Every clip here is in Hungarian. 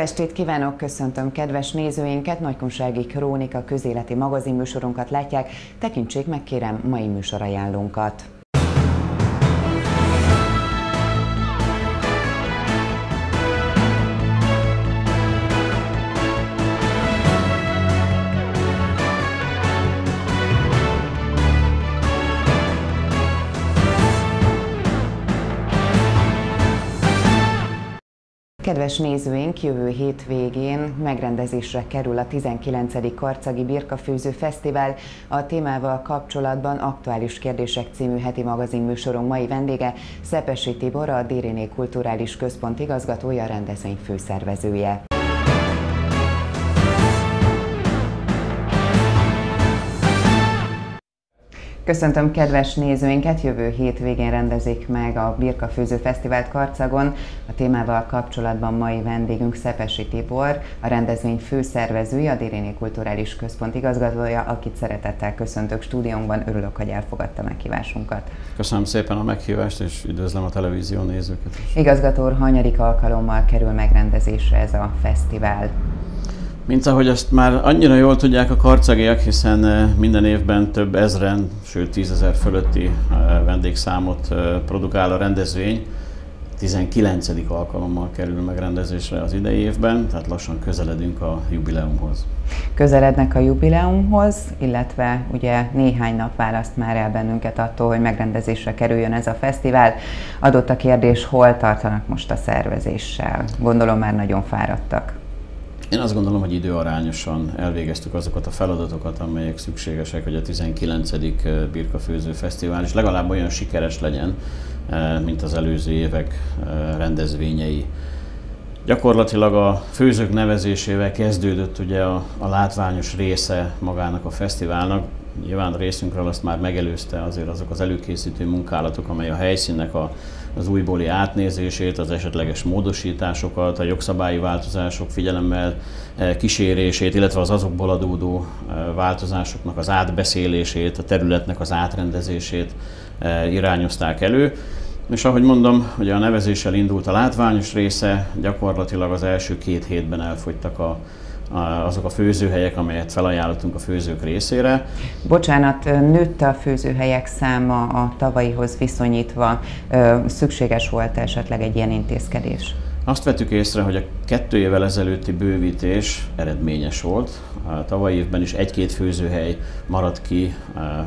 estét kívánok, köszöntöm kedves nézőinket, Nagykonsági Krónika közéleti magazinműsorunkat látják, tekintsék meg kérem mai műsorajánlónkat. Kedves nézőink, jövő hétvégén megrendezésre kerül a 19. Karcagi Birkafőző Fesztivál. A témával kapcsolatban aktuális kérdések című heti magazin műsorunk mai vendége Szepesi Tibor, a Déréné Kulturális Központ igazgatója, rendezvény főszervezője. Köszöntöm kedves nézőinket, jövő hétvégén rendezik meg a Birka Főző Fesztivált Karcagon. A témával kapcsolatban mai vendégünk Szepesi Tibor, a rendezvény főszervezője, a Déréné Kulturális Központ igazgatója, akit szeretettel köszöntök stúdiónkban. Örülök, hogy elfogadta meghívásunkat. Köszönöm szépen a meghívást, és üdvözlöm a televízió nézőket is. Igazgató úr, hanyadik alkalommal kerül megrendezésre ez a fesztivál? Mint ahogy azt már annyira jól tudják a karcagiak, hiszen eh, minden évben több ezren, sőt tízezer fölötti eh, vendégszámot eh, produkál a rendezvény. 19. alkalommal kerül megrendezésre az idei évben, tehát lassan közeledünk a jubileumhoz. Közelednek a jubileumhoz, illetve ugye néhány nap választ már el bennünket attól, hogy megrendezésre kerüljön ez a fesztivál. Adott a kérdés, hol tartanak most a szervezéssel? Gondolom már nagyon fáradtak. Én azt gondolom, hogy időarányosan elvégeztük azokat a feladatokat, amelyek szükségesek, hogy a 19. Birkafőző Fesztivál is legalább olyan sikeres legyen, mint az előző évek rendezvényei. Gyakorlatilag a főzők nevezésével kezdődött ugye a, a látványos része magának a fesztiválnak. Nyilván részünkről azt már megelőzte azért azok az előkészítő munkálatok, amely a helyszínnek a az újbóli átnézését, az esetleges módosításokat, a jogszabályi változások figyelemmel eh, kísérését, illetve az azokból adódó eh, változásoknak az átbeszélését, a területnek az átrendezését eh, irányozták elő. És ahogy mondom, ugye a nevezéssel indult a látványos része, gyakorlatilag az első két hétben elfogytak a, azok a főzőhelyek, amelyet felajánlottunk a főzők részére. Bocsánat, nőtt a főzőhelyek száma a tavalyihoz viszonyítva. Szükséges volt esetleg egy ilyen intézkedés? Azt vettük észre, hogy a kettő évvel ezelőtti bővítés eredményes volt. A tavalyi évben is egy-két főzőhely maradt ki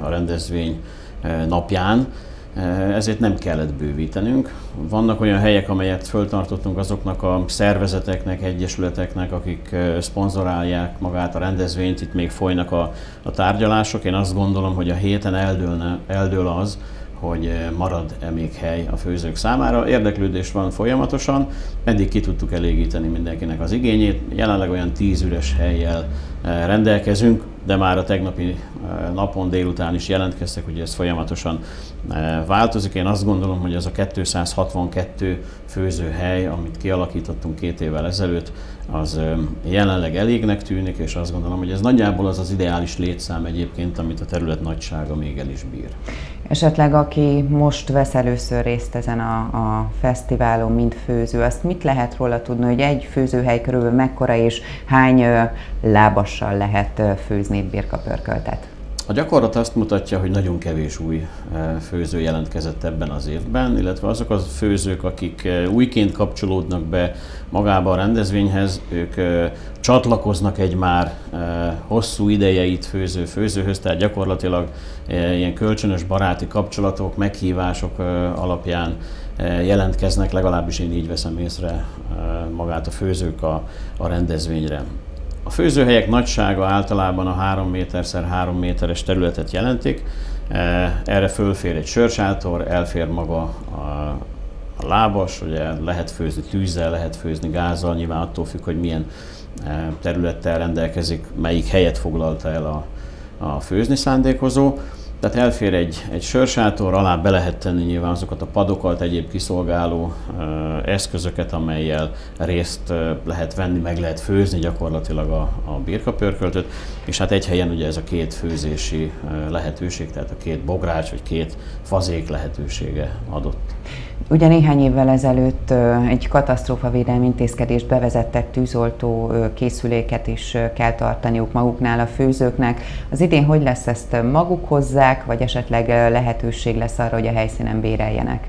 a rendezvény napján, ezért nem kellett bővítenünk. Vannak olyan helyek, amelyet föltartottunk azoknak a szervezeteknek, egyesületeknek, akik eh, szponzorálják magát a rendezvényt, itt még folynak a, a tárgyalások. Én azt gondolom, hogy a héten eldőlne, eldől az, hogy eh, marad-e még hely a főzők számára. Érdeklődés van folyamatosan, eddig ki tudtuk elégíteni mindenkinek az igényét. Jelenleg olyan tíz üres helyjel rendelkezünk, de már a tegnapi napon délután is jelentkeztek, hogy ez folyamatosan változik. Én azt gondolom, hogy ez a 262 főzőhely, amit kialakítottunk két évvel ezelőtt, az jelenleg elégnek tűnik, és azt gondolom, hogy ez nagyjából az az ideális létszám egyébként, amit a terület nagysága még el is bír. Esetleg aki most vesz először részt ezen a, a fesztiválon, mint főző, azt mit lehet róla tudni, hogy egy főzőhely körül mekkora és hány lábassal lehet főzni birkapörköltet? A gyakorlat azt mutatja, hogy nagyon kevés új eh, főző jelentkezett ebben az évben, illetve azok a főzők, akik eh, újként kapcsolódnak be magába a rendezvényhez, ők eh, csatlakoznak egy már hosszú ideje itt főző főzőhöz, tehát gyakorlatilag ilyen kölcsönös baráti kapcsolatok, meghívások alapján jelentkeznek, legalábbis én így veszem észre magát a főzők a, a rendezvényre. A főzőhelyek nagysága általában a 3 méter 3 méteres területet jelentik. E, erre fölfér egy sörsátor, elfér maga a, a lábas, ugye lehet főzni tűzzel, lehet főzni gázzal, nyilván attól függ, hogy milyen e, területtel rendelkezik, melyik helyet foglalta el a, a főzni szándékozó. Tehát elfér egy, egy sörsátor, alá be lehet tenni nyilván azokat a padokat, egyéb kiszolgáló eszközöket, amelyel részt lehet venni, meg lehet főzni gyakorlatilag a, a birkapörköltöt, és hát egy helyen ugye ez a két főzési lehetőség, tehát a két bogrács vagy két fazék lehetősége adott. Ugye néhány évvel ezelőtt egy katasztrófavédelmi intézkedést bevezettek, tűzoltó készüléket is kell tartaniuk maguknál a főzőknek. Az idén hogy lesz ezt maguk hozzák, vagy esetleg lehetőség lesz arra, hogy a helyszínen béreljenek?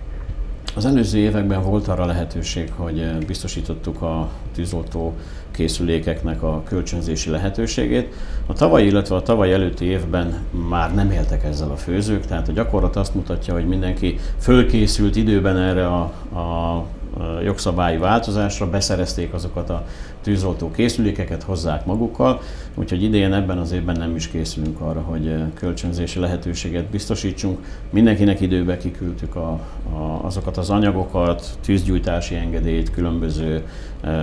Az előző években volt arra lehetőség, hogy biztosítottuk a tűzoltó készülékeknek a kölcsönzési lehetőségét. A tavalyi, illetve a tavaly előtti évben már nem éltek ezzel a főzők, tehát a gyakorlat azt mutatja, hogy mindenki fölkészült időben erre a, a jogszabályi változásra, beszerezték azokat a tűzoltó készülékeket, hozzák magukkal, úgyhogy idén ebben az évben nem is készülünk arra, hogy kölcsönzési lehetőséget biztosítsunk. Mindenkinek időbe kiküldtük a, a, azokat az anyagokat, tűzgyújtási engedélyt, különböző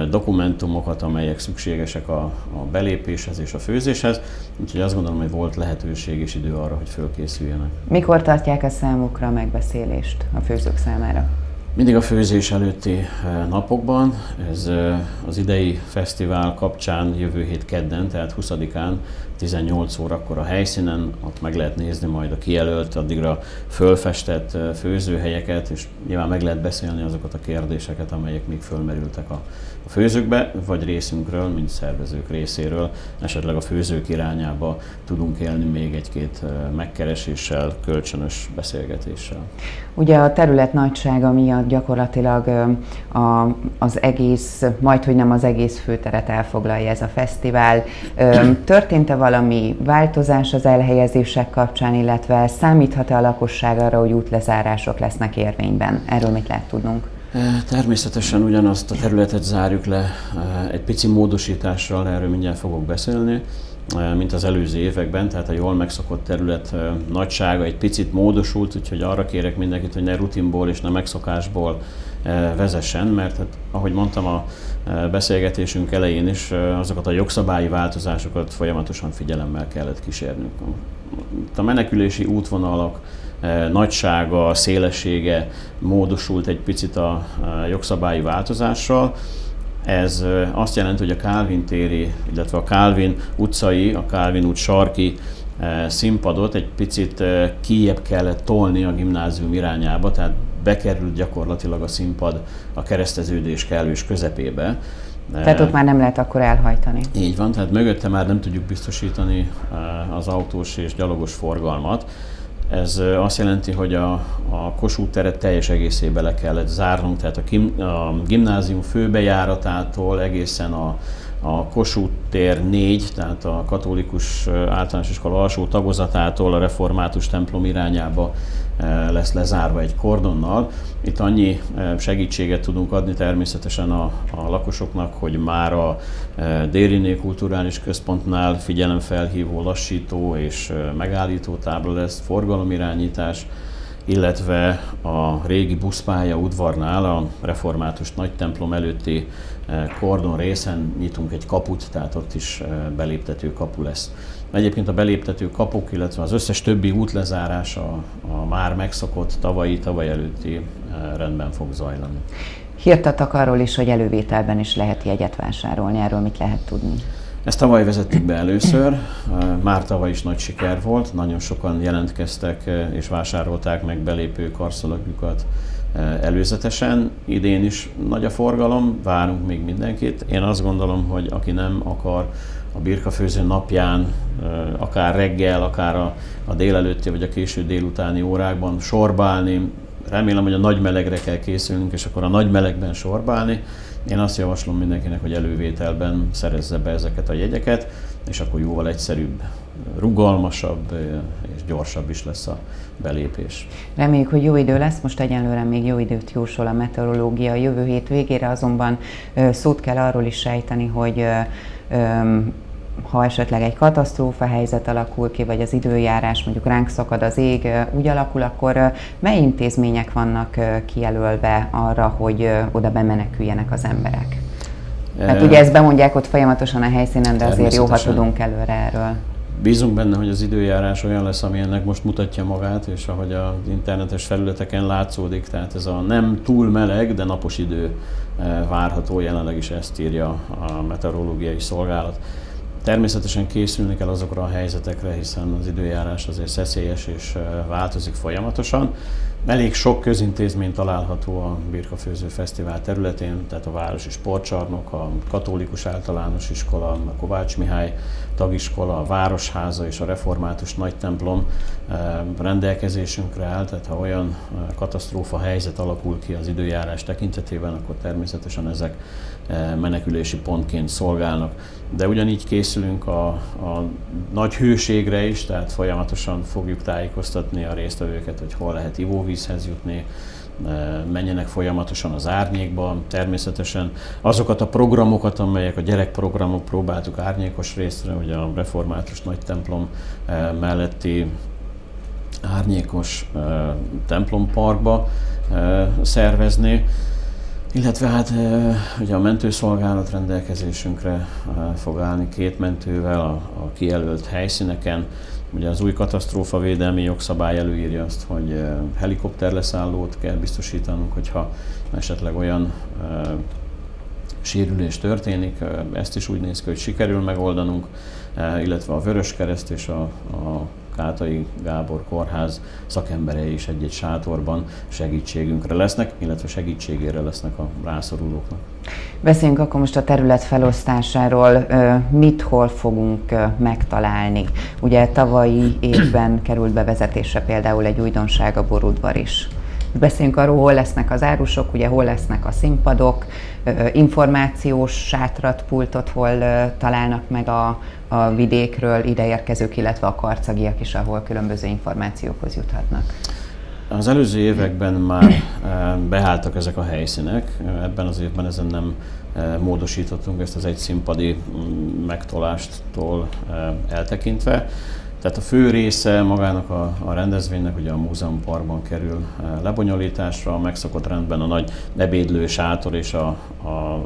dokumentumokat, amelyek szükségesek a, a belépéshez és a főzéshez, úgyhogy azt gondolom, hogy volt lehetőség és idő arra, hogy fölkészüljenek. Mikor tartják a számukra a megbeszélést a főzők számára? Mindig a főzés előtti eh, napokban, ez eh, az idei fesztivál kapcsán jövő hét kedden, tehát 20-án 18 órakor a helyszínen, ott meg lehet nézni majd a kijelölt, addigra fölfestett eh, főzőhelyeket, és nyilván meg lehet beszélni azokat a kérdéseket, amelyek még fölmerültek a, a főzőkbe, vagy részünkről, mint szervezők részéről, esetleg a főzők irányába tudunk élni még egy-két megkereséssel, kölcsönös beszélgetéssel. Ugye a terület nagysága miatt gyakorlatilag a, az egész, majd hogy nem az egész főteret elfoglalja ez a fesztivál. Történt-e valami változás az elhelyezések kapcsán, illetve számíthat-e a lakosság arra, hogy útlezárások lesznek érvényben? Erről mit lehet tudnunk? Természetesen ugyanazt a területet zárjuk le egy pici módosítással, erről mindjárt fogok beszélni, mint az előző években, tehát a jól megszokott terület nagysága egy picit módosult, úgyhogy arra kérek mindenkit, hogy ne rutinból és ne megszokásból vezessen, mert hát, ahogy mondtam a beszélgetésünk elején is, azokat a jogszabályi változásokat folyamatosan figyelemmel kellett kísérnünk. A menekülési útvonalak nagysága, szélessége módosult egy picit a jogszabályi változással, ez azt jelenti, hogy a Calvin téri, illetve a Calvin utcai, a Calvin út sarki színpadot egy picit kijebb kellett tolni a gimnázium irányába, tehát bekerült gyakorlatilag a színpad a kereszteződés kellős közepébe. Tehát ott már nem lehet akkor elhajtani. Így van, tehát mögötte már nem tudjuk biztosítani az autós és gyalogos forgalmat. Ez azt jelenti, hogy a, a Kossuth teret teljes egészébe le kellett zárnunk, tehát a, kim, a gimnázium főbejáratától egészen a, a Kossuth tér 4, tehát a katolikus általános iskola alsó tagozatától a református templom irányába lesz lezárva egy kordonnal. Itt annyi segítséget tudunk adni természetesen a, a lakosoknak, hogy már a Dériné Kulturális Központnál figyelemfelhívó, lassító és megállító tábla lesz, forgalomirányítás, illetve a régi buszpálya udvarnál a református nagy templom előtti kordon részen nyitunk egy kaput, tehát ott is beléptető kapu lesz. Egyébként a beléptető kapuk, illetve az összes többi útlezárás a, a már megszokott tavalyi, tavaly előtti eh, rendben fog zajlani. Hirtatak arról is, hogy elővételben is lehet jegyet vásárolni, erről mit lehet tudni? Ezt tavaly vezettük be először, eh, már tavaly is nagy siker volt, nagyon sokan jelentkeztek eh, és vásárolták meg belépő karszalagjukat előzetesen. Idén is nagy a forgalom, várunk még mindenkit. Én azt gondolom, hogy aki nem akar a birkafőző napján, akár reggel, akár a, a délelőtti vagy a késő délutáni órákban sorbálni. Remélem, hogy a nagy melegre kell készülnünk, és akkor a nagy melegben sorbálni. Én azt javaslom mindenkinek, hogy elővételben szerezze be ezeket a jegyeket, és akkor jóval egyszerűbb, rugalmasabb és gyorsabb is lesz a belépés. Reméljük, hogy jó idő lesz, most egyenlőre még jó időt jósol a meteorológia. Jövő hét végére azonban szót kell arról is sejteni, hogy ha esetleg egy katasztrófa helyzet alakul ki, vagy az időjárás mondjuk ránk szakad az ég, úgy alakul, akkor mely intézmények vannak kijelölve arra, hogy oda bemeneküljenek az emberek? Hát ugye ezt bemondják ott folyamatosan a helyszínen, de azért jó, ha tudunk előre erről. Bízunk benne, hogy az időjárás olyan lesz, ami ennek most mutatja magát, és ahogy az internetes felületeken látszódik, tehát ez a nem túl meleg, de napos idő várható, jelenleg is ezt írja a meteorológiai szolgálat. Természetesen készülni kell azokra a helyzetekre, hiszen az időjárás azért szeszélyes és változik folyamatosan. Elég sok közintézmény található a Birkafőző Fesztivál területén, tehát a Városi Sportcsarnok, a Katolikus Általános Iskola, a Kovács Mihály Tagiskola, a Városháza és a Református Nagy Templom rendelkezésünkre áll, tehát ha olyan katasztrófa helyzet alakul ki az időjárás tekintetében, akkor természetesen ezek menekülési pontként szolgálnak. De ugyanígy készülünk a, a nagy hőségre is, tehát folyamatosan fogjuk tájékoztatni a résztvevőket, hogy hol lehet ivóvízhez jutni, menjenek folyamatosan az árnyékba. Természetesen azokat a programokat, amelyek a gyerekprogramok próbáltuk árnyékos részre, ugye a református nagy templom melletti árnyékos templomparkba szervezni. Illetve hát ugye a mentőszolgálat rendelkezésünkre fog állni két mentővel a, a kijelölt helyszíneken. Ugye az új védelmi jogszabály előírja azt, hogy helikopterleszállót kell biztosítanunk, hogyha esetleg olyan sérülés történik. Ezt is úgy néz ki, hogy sikerül megoldanunk, illetve a Vöröskereszt és a, a Kátai Gábor kórház szakemberei is egy-egy sátorban segítségünkre lesznek, illetve segítségére lesznek a rászorulóknak. Beszéljünk akkor most a terület felosztásáról. Mit hol fogunk megtalálni? Ugye tavalyi évben került bevezetésre például egy újdonság a borudvar is. Beszéljünk arról, hol lesznek az árusok, ugye hol lesznek a színpadok, információs sátrat, pultot hol találnak meg a, a vidékről ideérkezők, illetve a karcagiak is, ahol különböző információkhoz juthatnak. Az előző években már beálltak ezek a helyszínek, ebben az évben ezen nem módosítottunk ezt az egy színpadi mm, megtolástól eltekintve. Tehát a fő része magának a, a rendezvénynek ugye a múzeum parkban kerül lebonyolításra, a megszokott rendben a nagy nebédlő sátor és a, a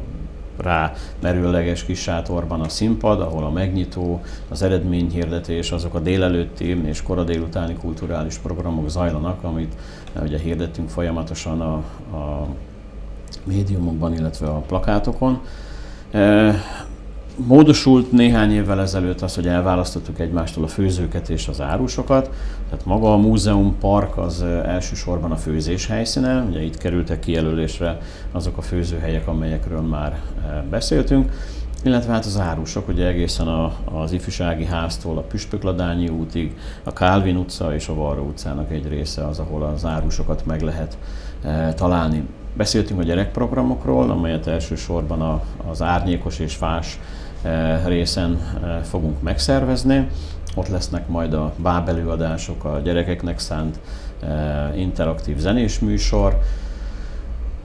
rá merőleges kis sátorban a színpad, ahol a megnyitó, az eredményhirdetés, azok a délelőtti és kora délutáni kulturális programok zajlanak, amit e, ugye hirdettünk folyamatosan a, a médiumokban, illetve a plakátokon. Módosult néhány évvel ezelőtt az, hogy elválasztottuk egymástól a főzőket és az árusokat. Tehát maga a múzeum park az elsősorban a főzés helyszíne, ugye itt kerültek kijelölésre azok a főzőhelyek, amelyekről már beszéltünk, illetve hát az árusok, ugye egészen a, az ifjúsági háztól a Püspökladányi útig, a Kálvin utca és a Varra utcának egy része az, ahol az árusokat meg lehet e, találni. Beszéltünk a gyerekprogramokról, amelyet elsősorban a, az árnyékos és fás részen eh, fogunk megszervezni. Ott lesznek majd a bábelőadások, a gyerekeknek szánt eh, interaktív zenés műsor.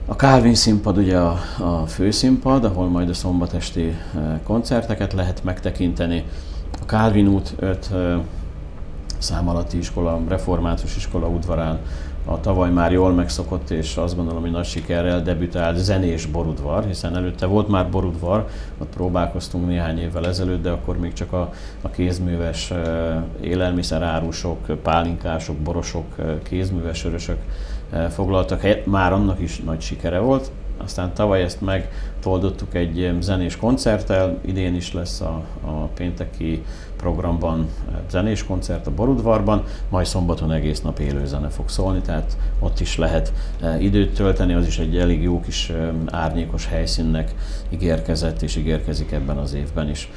A Calvin színpad ugye a, a főszínpad, ahol majd a szombatesti koncerteket lehet megtekinteni. A Calvin út 5 szám alatti iskola, református iskola udvarán a tavaly már jól megszokott, és azt gondolom, hogy nagy sikerrel debütált zenés borudvar, hiszen előtte volt már borudvar, ott próbálkoztunk néhány évvel ezelőtt, de akkor még csak a, a kézműves élelmiszerárusok, pálinkások, borosok, kézműves örösök foglaltak helyet, már annak is nagy sikere volt. Aztán tavaly ezt megtoldottuk egy zenés koncerttel, idén is lesz a, a pénteki programban zenés koncert a Borudvarban, majd szombaton egész nap élő zene fog szólni, tehát ott is lehet időt tölteni, az is egy elég jó kis árnyékos helyszínnek ígérkezett és ígérkezik ebben az évben is.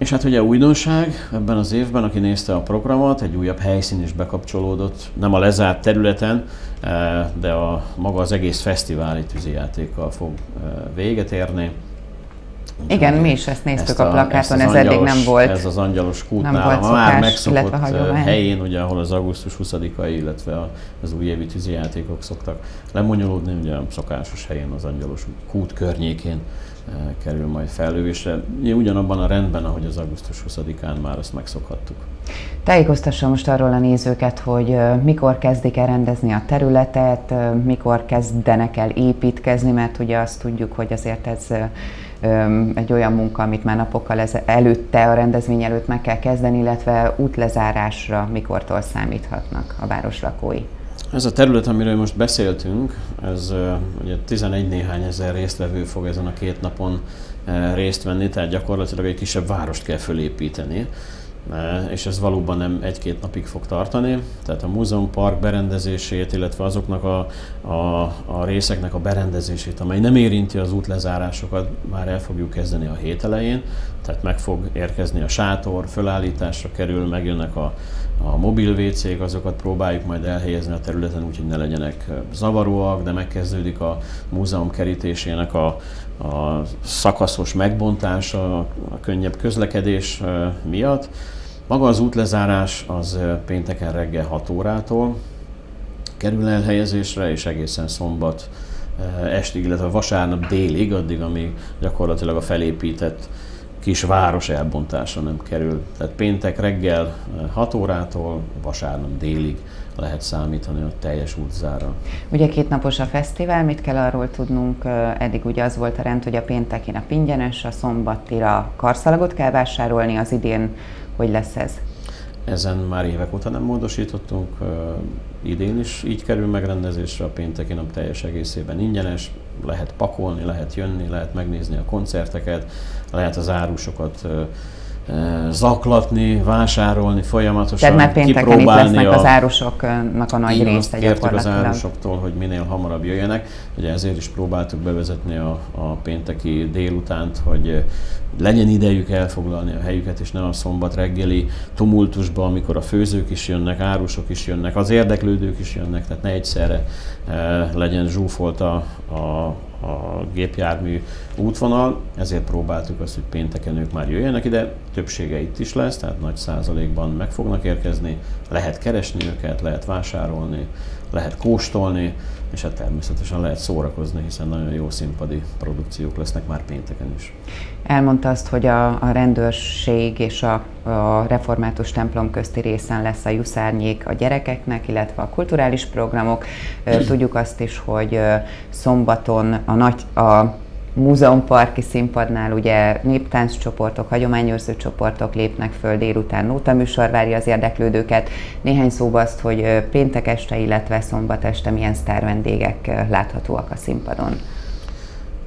És hát ugye újdonság ebben az évben, aki nézte a programot, egy újabb helyszín is bekapcsolódott, nem a lezárt területen, de a maga az egész fesztiváli tűzijátékkal fog véget érni. Igen, mi is ezt néztük ezt a, a plakáton, ez eddig nem volt. Ez az Angyalos kútnál, a már megszokott helyén, ugye, ahol az augusztus 20-ai, illetve az újévi tűzijátékok szoktak lemonyolódni, ugye a szokásos helyén az Angyalos kút környékén kerül majd fellövésre. Ugyanabban a rendben, ahogy az augusztus 20-án már azt megszokhattuk. Tájékoztassa most arról a nézőket, hogy mikor kezdik el rendezni a területet, mikor kezdenek el építkezni, mert ugye azt tudjuk, hogy azért ez egy olyan munka, amit már napokkal előtte, a rendezvény előtt meg kell kezdeni, illetve útlezárásra mikortól számíthatnak a város lakói. Ez a terület, amiről most beszéltünk, ez ugye 11 néhány ezer résztvevő fog ezen a két napon részt venni, tehát gyakorlatilag egy kisebb várost kell fölépíteni és ez valóban nem egy-két napig fog tartani. Tehát a múzeumpark berendezését, illetve azoknak a, a, a részeknek a berendezését, amely nem érinti az útlezárásokat, már el fogjuk kezdeni a hét elején. Tehát meg fog érkezni a sátor, fölállításra kerül, megjönnek a, a mobil wc azokat próbáljuk majd elhelyezni a területen, úgyhogy ne legyenek zavaróak, de megkezdődik a múzeum kerítésének a, a szakaszos megbontása a könnyebb közlekedés miatt. Maga az útlezárás az pénteken reggel 6 órától kerül elhelyezésre, és egészen szombat estig, illetve vasárnap délig, addig, amíg gyakorlatilag a felépített kis város elbontása nem kerül. Tehát péntek reggel 6 órától, vasárnap délig lehet számítani a teljes útzára. Ugye két napos a fesztivál, mit kell arról tudnunk? Eddig ugye az volt a rend, hogy a pénteki nap ingyenes, a szombatira karszalagot kell vásárolni, az idén hogy lesz ez? Ezen már évek óta nem módosítottunk, idén is így kerül megrendezésre, a pénteki nap teljes egészében ingyenes, lehet pakolni, lehet jönni, lehet megnézni a koncerteket, lehet az árusokat zaklatni, vásárolni folyamatosan, Tehát már pénteken itt lesznek a, az árusoknak a nagy része gyakorlatilag. az árusoktól, hogy minél hamarabb jöjjenek. Ugye ezért is próbáltuk bevezetni a, a pénteki délutánt, hogy legyen idejük elfoglalni a helyüket, és nem a szombat reggeli tumultusba, amikor a főzők is jönnek, árusok is jönnek, az érdeklődők is jönnek, tehát ne egyszerre legyen zsúfolt a, a, a gépjármű útvonal, ezért próbáltuk azt, hogy pénteken ők már jöjjenek ide, többsége itt is lesz, tehát nagy százalékban meg fognak érkezni, lehet keresni őket, lehet vásárolni, lehet kóstolni, és hát természetesen lehet szórakozni, hiszen nagyon jó színpadi produkciók lesznek már pénteken is. Elmondta azt, hogy a, a rendőrség és a, a református templom közti részen lesz a juszárnyék a gyerekeknek, illetve a kulturális programok. Tudjuk azt is, hogy szombaton a nagy a múzeumparki színpadnál ugye néptánccsoportok, hagyományőrző csoportok lépnek föl délután, nóta műsor várja az érdeklődőket. Néhány szóba azt, hogy péntek este, illetve szombat este milyen sztárvendégek láthatóak a színpadon.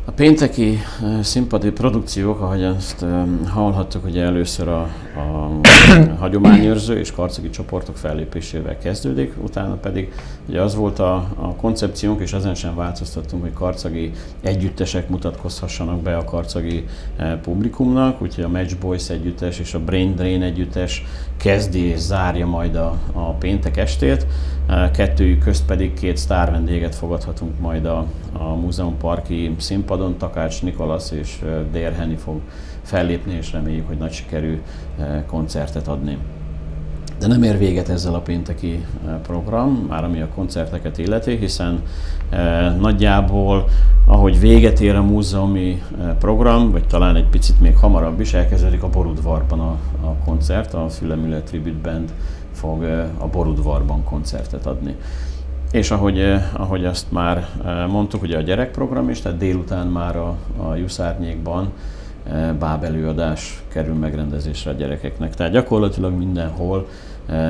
A pénteki színpadi produkciók, ahogy ezt hallhattuk, ugye először a, a hagyományőrző és karcagi csoportok fellépésével kezdődik, utána pedig ugye az volt a, a koncepciónk, és ezen sem változtattunk, hogy karcagi együttesek mutatkozhassanak be a karcagi publikumnak, úgyhogy a Match Boys együttes és a Brain Drain együttes kezdi és zárja majd a, a péntek estét. Kettőjük közt pedig két sztár vendéget fogadhatunk majd a, a Múzeum Parki színpadon. Takács Nikolasz és Dérheni fog fellépni, és reméljük, hogy nagy sikerű koncertet adni. De nem ér véget ezzel a pénteki program, már ami a koncerteket illeti, hiszen nagyjából, ahogy véget ér a múzeumi program, vagy talán egy picit még hamarabb is, elkezdődik a Borudvarban a, a koncert, a Fülemüle Tribute Band fog a Borudvarban koncertet adni. És ahogy, ahogy azt már mondtuk, ugye a gyerekprogram is, tehát délután már a, a Juszárnyékban bábelőadás kerül megrendezésre a gyerekeknek. Tehát gyakorlatilag mindenhol,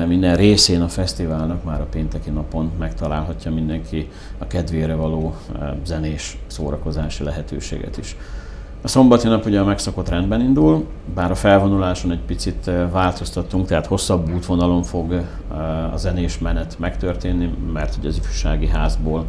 minden részén a fesztiválnak már a pénteki napon megtalálhatja mindenki a kedvére való zenés szórakozási lehetőséget is. A szombati nap ugye a megszokott rendben indul, bár a felvonuláson egy picit eh, változtattunk, tehát hosszabb útvonalon fog eh, a zenés menet megtörténni, mert ugye az ifjúsági házból eh,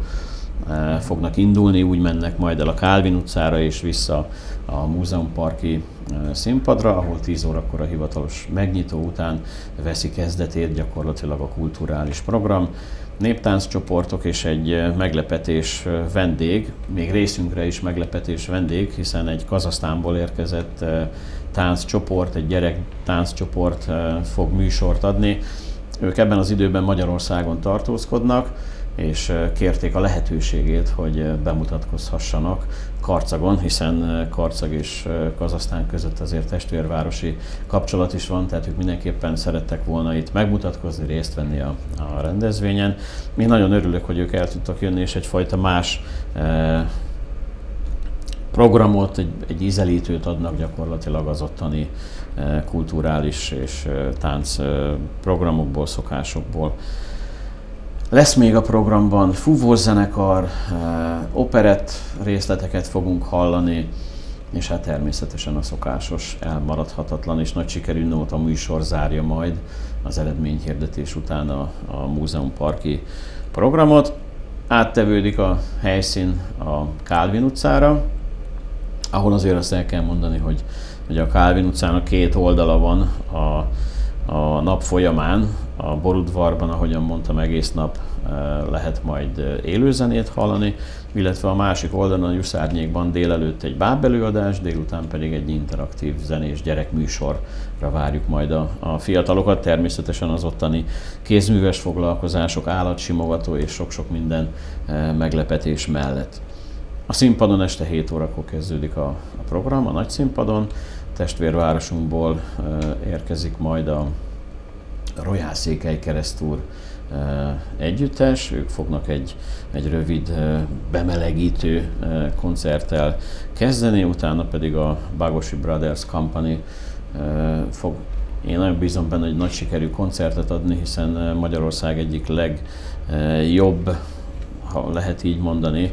fognak indulni, úgy mennek majd el a Kálvin utcára és vissza a Múzeumparki színpadra, ahol 10 órakor a hivatalos megnyitó után veszi kezdetét gyakorlatilag a kulturális program néptánccsoportok és egy meglepetés vendég, még részünkre is meglepetés vendég, hiszen egy Kazasztánból érkezett tánccsoport, egy gyerek tánccsoport fog műsort adni. Ők ebben az időben Magyarországon tartózkodnak, és kérték a lehetőségét, hogy bemutatkozhassanak Karcagon, hiszen Karcag és Kazasztán között azért testvérvárosi kapcsolat is van, tehát ők mindenképpen szerettek volna itt megmutatkozni, részt venni a, a rendezvényen. Én nagyon örülök, hogy ők el tudtak jönni, és egyfajta más programot, egy, egy ízelítőt adnak gyakorlatilag az ottani kulturális és tánc programokból, szokásokból. Lesz még a programban fúvózenekar, operett részleteket fogunk hallani, és hát természetesen a szokásos, elmaradhatatlan és nagy sikerű nóta műsor zárja majd az eredményhirdetés után a, a Múzeum Parki programot. Áttevődik a helyszín a Kálvin utcára, ahol azért azt el kell mondani, hogy, hogy a Kálvin utcának két oldala van a, a nap folyamán, a Borudvarban, ahogyan mondtam, egész nap eh, lehet majd eh, élőzenét hallani, illetve a másik oldalon, a Juszárnyékban délelőtt egy bábelőadás, délután pedig egy interaktív zenés gyerekműsorra várjuk majd a, a fiatalokat, természetesen az ottani kézműves foglalkozások, állatsimogató és sok-sok minden eh, meglepetés mellett. A színpadon este 7 órakor kezdődik a, a program, a nagy színpadon. Testvérvárosunkból érkezik majd a Royal Székely Keresztúr együttes, ők fognak egy, egy rövid bemelegítő koncerttel kezdeni, utána pedig a Bagosi Brothers Company fog én nagyon bízom benne, hogy nagy sikerű koncertet adni, hiszen Magyarország egyik legjobb ha lehet így mondani, eh,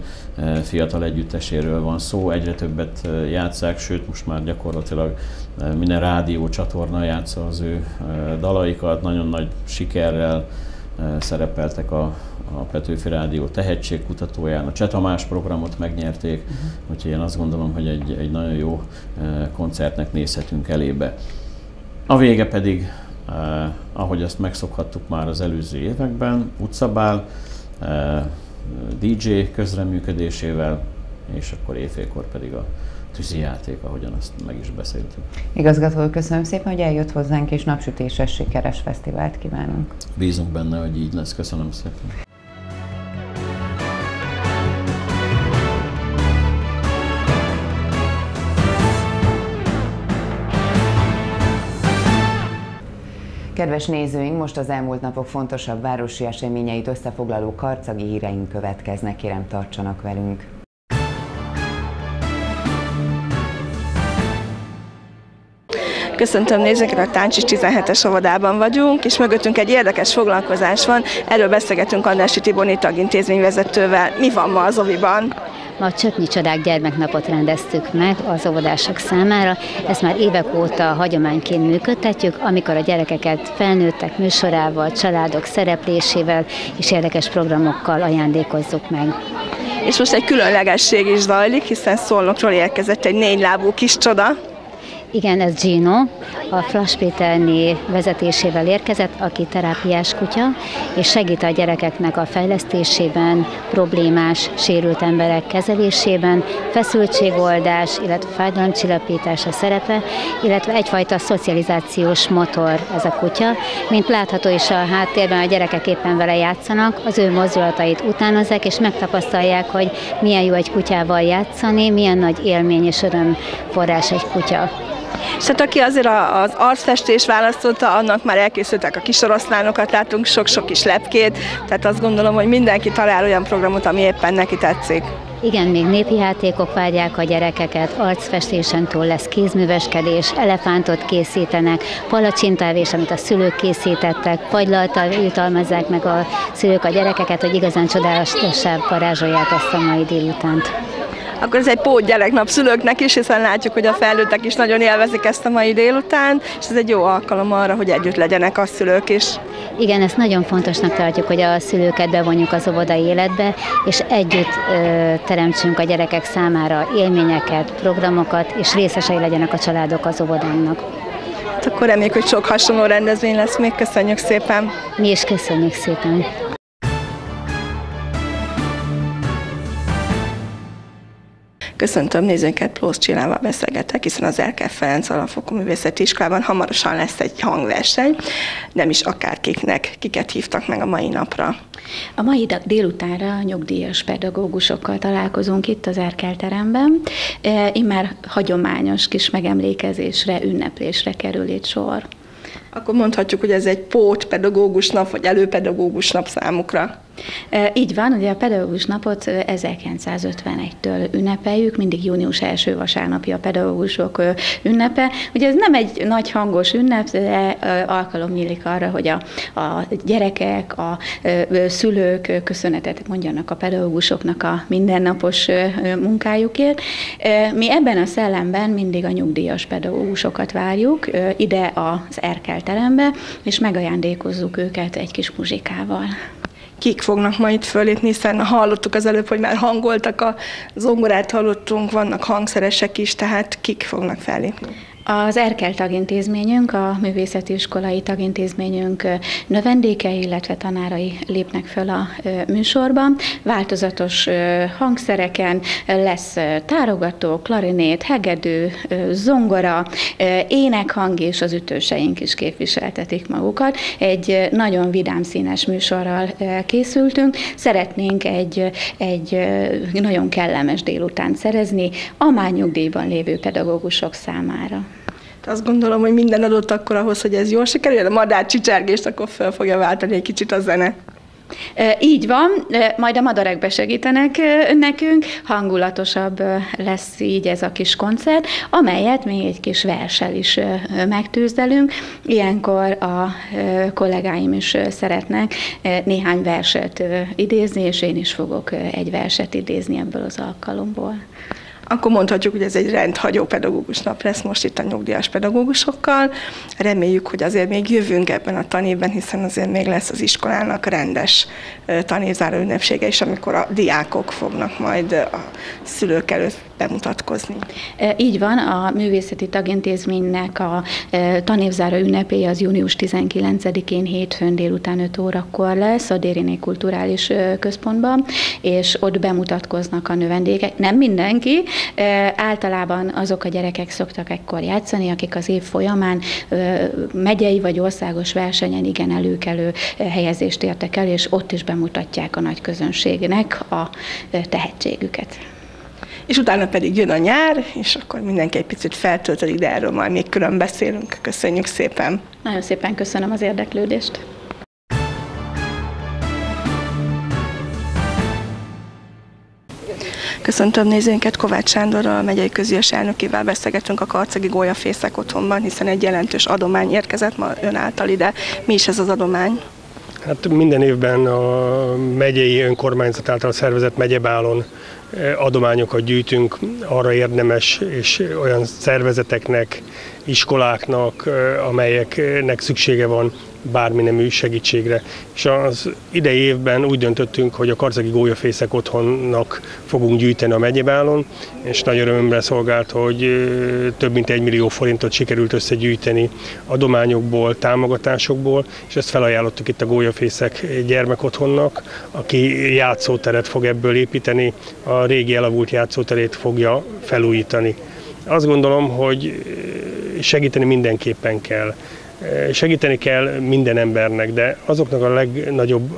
fiatal együtteséről van szó. Egyre többet eh, játszák, sőt most már gyakorlatilag eh, minden rádió csatorna játsza az ő dalaikat, nagyon nagy sikerrel szerepeltek a, a Petőfi Rádió tehetségkutatóján, a Csetamás programot megnyerték, uh-huh. úgyhogy én azt gondolom, hogy egy, egy nagyon jó koncertnek nézhetünk elébe. A vége pedig, ahogy azt megszokhattuk már az előző években, utcabál, DJ közreműködésével, és akkor éjfélkor pedig a tűzi játék, ahogyan azt meg is beszéltük. Igazgató, köszönöm szépen, hogy eljött hozzánk, és napsütéses, sikeres fesztivált kívánunk. Bízunk benne, hogy így lesz. Köszönöm szépen. Kedves nézőink, most az elmúlt napok fontosabb városi eseményeit összefoglaló karcagi híreink következnek, kérem tartsanak velünk. Köszöntöm nézőket, a Táncsis 17-es óvodában vagyunk, és mögöttünk egy érdekes foglalkozás van. Erről beszélgetünk Andrási Tibor tagintézményvezetővel. Mi van ma az oviban? A Csöpnyi Csodák Gyermeknapot rendeztük meg az óvodások számára. Ezt már évek óta hagyományként működtetjük, amikor a gyerekeket felnőttek műsorával, családok szereplésével és érdekes programokkal ajándékozzuk meg. És most egy különlegesség is zajlik, hiszen Szolnokról érkezett egy négylábú kis csoda. Igen, ez Gino, a Flash Péterné vezetésével érkezett, aki terápiás kutya, és segít a gyerekeknek a fejlesztésében, problémás, sérült emberek kezelésében, feszültségoldás, illetve fájdalomcsillapítás a szerepe, illetve egyfajta szocializációs motor ez a kutya. Mint látható is a háttérben, a gyerekek éppen vele játszanak, az ő mozdulatait utánozzák, és megtapasztalják, hogy milyen jó egy kutyával játszani, milyen nagy élmény és öröm forrás egy kutya. És hát aki azért az arcfestés választotta, annak már elkészültek a kis oroszlánokat, látunk sok-sok kis lepkét, tehát azt gondolom, hogy mindenki talál olyan programot, ami éppen neki tetszik. Igen, még népi játékok várják a gyerekeket, arcfestésen túl lesz kézműveskedés, elefántot készítenek, palacsintávés, amit a szülők készítettek, fagylaltal jutalmazzák meg a szülők a gyerekeket, hogy igazán csodálatosabb varázsolják ezt a mai délutánt akkor ez egy pót gyereknap szülőknek is, hiszen látjuk, hogy a felnőttek is nagyon élvezik ezt a mai délután, és ez egy jó alkalom arra, hogy együtt legyenek a szülők is. Igen, ezt nagyon fontosnak tartjuk, hogy a szülőket bevonjuk az óvodai életbe, és együtt ö, teremtsünk a gyerekek számára élményeket, programokat, és részesei legyenek a családok az óvodának. Hát akkor reméljük, hogy sok hasonló rendezvény lesz még. Köszönjük szépen! Mi is köszönjük szépen! Köszöntöm nézőinket, Plósz Csillával beszélgetek, hiszen az Erkel Ferenc Alapfokú Művészeti Iskolában hamarosan lesz egy hangverseny, nem is akárkiknek, kiket hívtak meg a mai napra. A mai délutánra nyugdíjas pedagógusokkal találkozunk itt az Erkel teremben. E, immár hagyományos kis megemlékezésre, ünneplésre kerül itt sor. Akkor mondhatjuk, hogy ez egy pót pedagógus nap, vagy előpedagógus nap számukra. Így van, ugye a pedagógus napot 1951-től ünnepeljük, mindig június első vasárnapja a pedagógusok ünnepe. Ugye ez nem egy nagy hangos ünnep, de alkalom nyílik arra, hogy a, a gyerekek, a szülők köszönetet mondjanak a pedagógusoknak a mindennapos munkájukért. Mi ebben a szellemben mindig a nyugdíjas pedagógusokat várjuk ide az Erkel terembe, és megajándékozzuk őket egy kis muzsikával kik fognak ma itt fölépni, hiszen hallottuk az előbb, hogy már hangoltak, a zongorát hallottunk, vannak hangszeresek is, tehát kik fognak fellépni? Az Erkel tagintézményünk, a művészeti iskolai tagintézményünk növendékei, illetve tanárai lépnek föl a műsorban. Változatos hangszereken lesz tárogató, klarinét, hegedű, zongora, énekhang és az ütőseink is képviseltetik magukat. Egy nagyon vidám színes műsorral készültünk. Szeretnénk egy, egy nagyon kellemes délután szerezni a már nyugdíjban lévő pedagógusok számára. Azt gondolom, hogy minden adott akkor ahhoz, hogy ez jól sikerül, a madár csicsergést akkor fel fogja váltani egy kicsit a zene. Így van, majd a madarak besegítenek nekünk, hangulatosabb lesz így ez a kis koncert, amelyet még egy kis versel is megtűzdelünk. Ilyenkor a kollégáim is szeretnek néhány verset idézni, és én is fogok egy verset idézni ebből az alkalomból akkor mondhatjuk, hogy ez egy rendhagyó pedagógus nap lesz most itt a nyugdíjas pedagógusokkal. Reméljük, hogy azért még jövünk ebben a tanévben, hiszen azért még lesz az iskolának rendes tanévzáró ünnepsége is, amikor a diákok fognak majd a szülők előtt bemutatkozni. Így van, a művészeti tagintézménynek a tanévzáró ünnepéje az június 19-én hétfőn délután 5 órakor lesz a Dériné Kulturális Központban, és ott bemutatkoznak a növendékek. Nem mindenki, általában azok a gyerekek szoktak ekkor játszani, akik az év folyamán megyei vagy országos versenyen igen előkelő helyezést értek el, és ott is bemutatják a nagy közönségnek a tehetségüket és utána pedig jön a nyár, és akkor mindenki egy picit feltöltődik, de erről majd még külön beszélünk. Köszönjük szépen! Nagyon szépen köszönöm az érdeklődést! Köszöntöm nézőinket, Kovács Sándorral, a megyei közügyes elnökével beszélgetünk a Karcagi Gólyafészek otthonban, hiszen egy jelentős adomány érkezett ma ön által ide. Mi is ez az adomány? Hát minden évben a megyei önkormányzat által szervezett megyebálon eh, adományokat gyűjtünk arra érdemes és olyan szervezeteknek, iskoláknak, eh, amelyeknek szüksége van bármi nemű segítségre. És az idei évben úgy döntöttünk, hogy a Karzagi Gólyafészek otthonnak fogunk gyűjteni a megyebálon, és nagy örömömre szolgált, hogy több mint egy millió forintot sikerült összegyűjteni adományokból, támogatásokból, és ezt felajánlottuk itt a Gólyafészek gyermekotthonnak, aki játszóteret fog ebből építeni, a régi elavult játszóterét fogja felújítani. Azt gondolom, hogy segíteni mindenképpen kell. Segíteni kell minden embernek, de azoknak a legnagyobb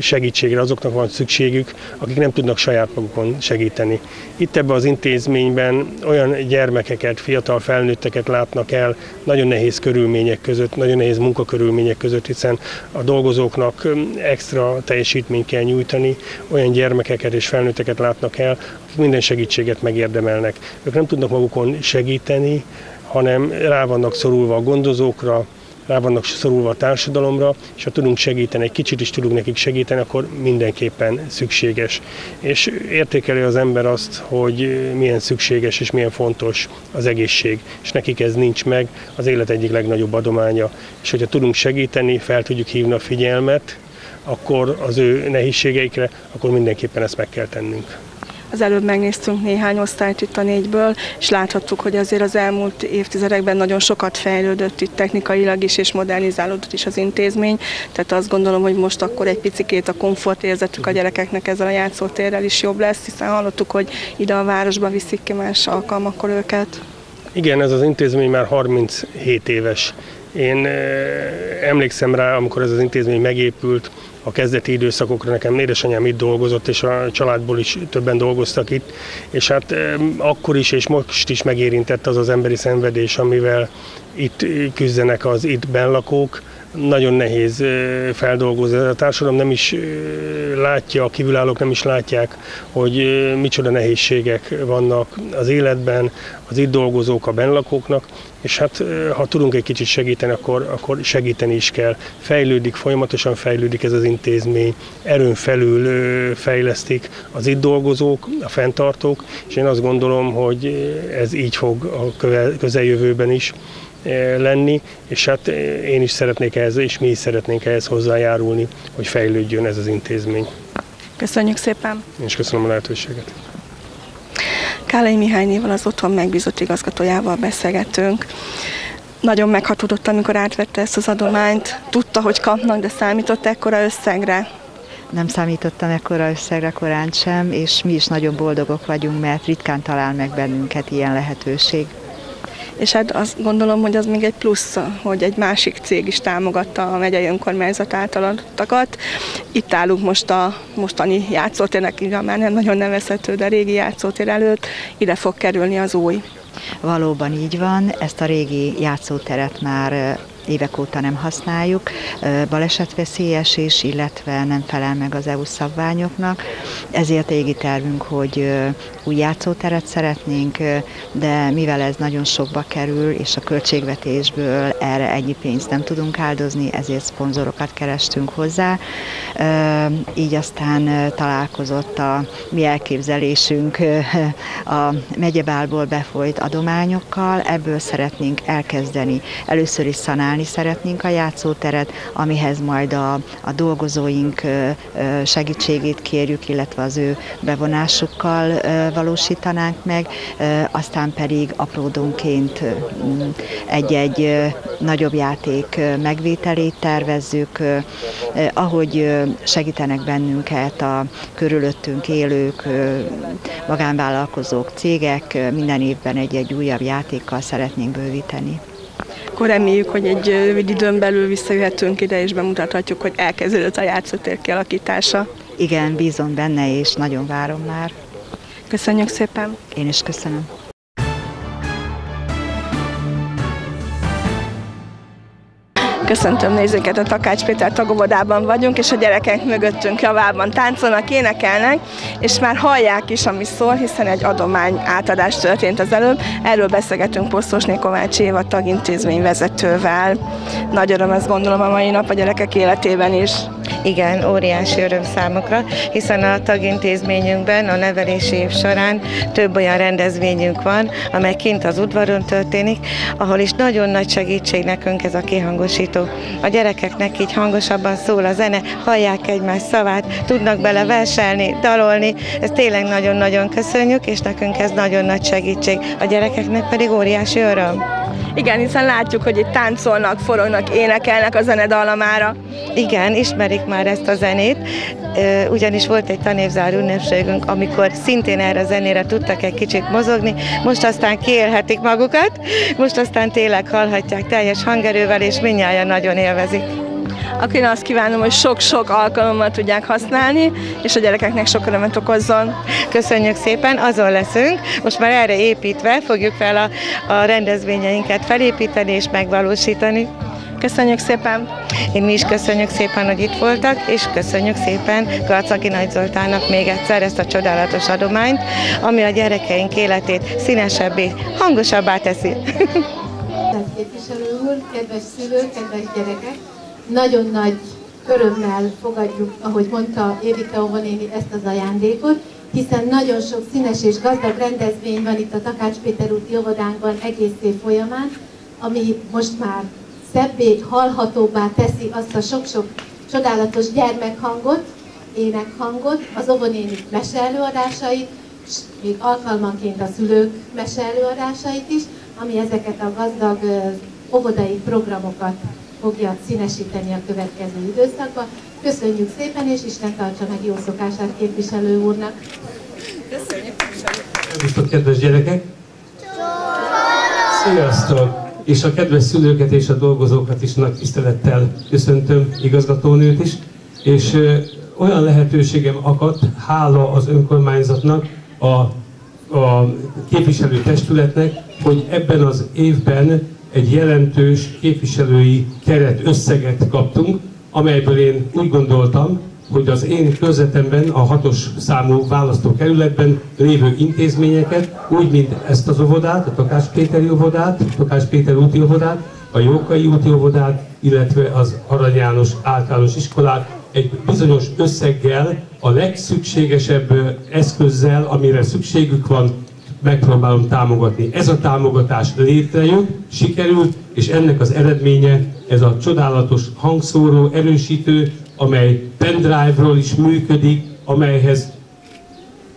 segítségre azoknak van szükségük, akik nem tudnak saját magukon segíteni. Itt ebben az intézményben olyan gyermekeket, fiatal felnőtteket látnak el nagyon nehéz körülmények között, nagyon nehéz munkakörülmények között, hiszen a dolgozóknak extra teljesítményt kell nyújtani, olyan gyermekeket és felnőtteket látnak el, akik minden segítséget megérdemelnek. Ők nem tudnak magukon segíteni, hanem rá vannak szorulva a gondozókra, rá vannak szorulva a társadalomra, és ha tudunk segíteni, egy kicsit is tudunk nekik segíteni, akkor mindenképpen szükséges. És értékelő az ember azt, hogy milyen szükséges és milyen fontos az egészség, és nekik ez nincs meg, az élet egyik legnagyobb adománya. És hogyha tudunk segíteni, fel tudjuk hívni a figyelmet, akkor az ő nehézségeikre, akkor mindenképpen ezt meg kell tennünk. Az előbb megnéztünk néhány osztályt itt a négyből, és láthattuk, hogy azért az elmúlt évtizedekben nagyon sokat fejlődött itt technikailag is, és modernizálódott is az intézmény. Tehát azt gondolom, hogy most akkor egy picikét a komfortérzetük a gyerekeknek ezzel a játszótérrel is jobb lesz, hiszen hallottuk, hogy ide a városba viszik ki más alkalmakkor őket. Igen, ez az intézmény már 37 éves. Én emlékszem rá, amikor ez az intézmény megépült, a kezdeti időszakokra nekem édesanyám itt dolgozott, és a családból is többen dolgoztak itt, és hát akkor is és most is megérintett az az emberi szenvedés, amivel itt küzdenek az itt benlakók, nagyon nehéz feldolgozni. A társadalom nem is látja, a kívülállók nem is látják, hogy micsoda nehézségek vannak az életben, az itt dolgozók, a benlakóknak, és hát ha tudunk egy kicsit segíteni, akkor, akkor segíteni is kell. Fejlődik, folyamatosan fejlődik ez az intézmény, erőn felül fejlesztik az itt dolgozók, a fenntartók, és én azt gondolom, hogy ez így fog a közeljövőben is lenni, és hát én is szeretnék ehhez, és mi is szeretnénk ehhez hozzájárulni, hogy fejlődjön ez az intézmény. Köszönjük szépen! Én is köszönöm a lehetőséget. Kálai Mihálynéval az otthon megbízott igazgatójával beszélgettünk. Nagyon meghatódott, amikor átvette ezt az adományt. Tudta, hogy kapnak, de számított ekkora összegre? Nem számítottam ekkora összegre korán sem, és mi is nagyon boldogok vagyunk, mert ritkán talál meg bennünket ilyen lehetőség és hát azt gondolom, hogy az még egy plusz, hogy egy másik cég is támogatta a megyei önkormányzat által adottakat. Itt állunk most a mostani játszótérnek, igen, már nem nagyon nevezhető, de régi játszótér előtt, ide fog kerülni az új. Valóban így van, ezt a régi játszóteret már évek óta nem használjuk, balesetveszélyes is, illetve nem felel meg az EU szabványoknak, ezért égi tervünk, hogy új játszóteret szeretnénk, de mivel ez nagyon sokba kerül, és a költségvetésből erre ennyi pénzt nem tudunk áldozni, ezért szponzorokat kerestünk hozzá. Így aztán találkozott a mi elképzelésünk a megyebálból befolyt adományokkal, ebből szeretnénk elkezdeni. Először is szanálni szeretnénk a játszóteret, amihez majd a, a dolgozóink segítségét kérjük, illetve az ő bevonásukkal valósítanánk meg, aztán pedig apródonként egy-egy nagyobb játék megvételét tervezzük, ahogy segítenek bennünket a körülöttünk élők, magánvállalkozók, cégek, minden évben egy-egy újabb játékkal szeretnénk bővíteni akkor reméljük, hogy egy rövid időn belül visszajöhetünk ide, és bemutathatjuk, hogy elkezdődött a játszótér kialakítása. Igen, bízom benne, és nagyon várom már. Köszönjük szépen! Én is köszönöm. Köszöntöm nézőket, a Takács Péter tagóvodában vagyunk, és a gyerekek mögöttünk javában táncolnak, énekelnek, és már hallják is, ami szól, hiszen egy adomány átadás történt az előbb. Erről beszélgetünk Posztosné Kovács Éva tagintézmény vezetővel. Nagy öröm, ezt gondolom a mai nap a gyerekek életében is. Igen, óriási öröm számokra, hiszen a tagintézményünkben a nevelési év során több olyan rendezvényünk van, amely kint az udvaron történik, ahol is nagyon nagy segítség nekünk ez a kihangosító. A gyerekeknek így hangosabban szól a zene, hallják egymás szavát, tudnak bele verselni, dalolni, ezt tényleg nagyon-nagyon köszönjük, és nekünk ez nagyon nagy segítség. A gyerekeknek pedig óriási öröm. Igen, hiszen látjuk, hogy itt táncolnak, forognak, énekelnek a zenedallamára. Igen, ismerik már ezt a zenét, ugyanis volt egy tanévzáró ünnepségünk, amikor szintén erre a zenére tudtak egy kicsit mozogni, most aztán kiélhetik magukat, most aztán tényleg hallhatják teljes hangerővel, és minnyáján nagyon élvezik. Akkor én azt kívánom, hogy sok-sok alkalommal tudják használni, és a gyerekeknek sok örömet okozzon. Köszönjük szépen, azon leszünk. Most már erre építve fogjuk fel a, a rendezvényeinket felépíteni és megvalósítani. Köszönjük szépen! Én mi is köszönjük szépen, hogy itt voltak, és köszönjük szépen Garcaki Nagy Zoltának még egyszer ezt a csodálatos adományt, ami a gyerekeink életét színesebbé, hangosabbá teszi. Képviselő úr, kedves szülők, kedves gyerekek! Nagyon nagy örömmel fogadjuk, ahogy mondta Évika Óvonéni ezt az ajándékot, hiszen nagyon sok színes és gazdag rendezvény van itt a Takács Péter úti óvodánkban egész év folyamán, ami most már szebbé, hallhatóbbá teszi azt a sok-sok csodálatos gyermekhangot, énekhangot, az óvonéni meseelőadásait, még alkalmanként a szülők meseelőadásait is, ami ezeket a gazdag óvodai programokat fogja színesíteni a következő időszakban. Köszönjük szépen, és Isten tartsa meg jó szokását képviselő úrnak. Köszönjük, kedves gyerekek! Sziasztok! És a kedves szülőket és a dolgozókat is nagy tisztelettel köszöntöm, igazgatónőt is. És ö, olyan lehetőségem akadt, hála az önkormányzatnak, a, a képviselő testületnek, hogy ebben az évben egy jelentős képviselői keret összeget kaptunk, amelyből én úgy gondoltam, hogy az én körzetemben, a hatos számú választókerületben lévő intézményeket, úgy, mint ezt az óvodát, a Tokás Péteri óvodát, a Tokás Péter úti óvodát, a Jókai úti óvodát, illetve az Arany János általános iskolát egy bizonyos összeggel, a legszükségesebb eszközzel, amire szükségük van, megpróbálom támogatni. Ez a támogatás létrejött, sikerült, és ennek az eredménye ez a csodálatos hangszóró, erősítő, amely pendrive-ról is működik, amelyhez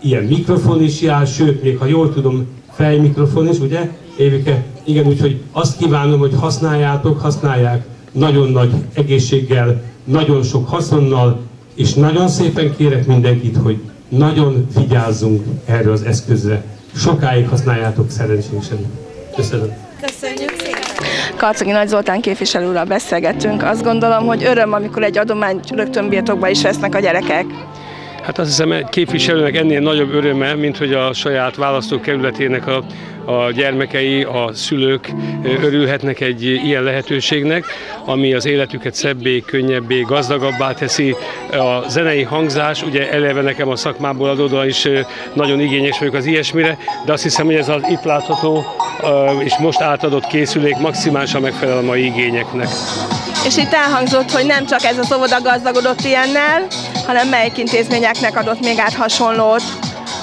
ilyen mikrofon is jár, sőt, még ha jól tudom, fejmikrofon is, ugye? Évike, igen, úgyhogy azt kívánom, hogy használjátok, használják nagyon nagy egészséggel, nagyon sok haszonnal, és nagyon szépen kérek mindenkit, hogy nagyon vigyázzunk erre az eszközre. Sokáig használjátok szerencsésen. Köszönöm. Köszönjük szépen! Karcagi Nagy Zoltán képviselőről beszélgettünk. Azt gondolom, hogy öröm, amikor egy adomány rögtön birtokba is vesznek a gyerekek. Hát azt hiszem, egy képviselőnek ennél nagyobb öröme, mint hogy a saját választókerületének a a gyermekei, a szülők örülhetnek egy ilyen lehetőségnek, ami az életüket szebbé, könnyebbé, gazdagabbá teszi. A zenei hangzás, ugye eleve nekem a szakmából adódóan is nagyon igényes vagyok az ilyesmire, de azt hiszem, hogy ez az itt látható és most átadott készülék maximálisan megfelel a mai igényeknek. És itt elhangzott, hogy nem csak ez az óvoda gazdagodott ilyennel, hanem melyik intézményeknek adott még át hasonlót.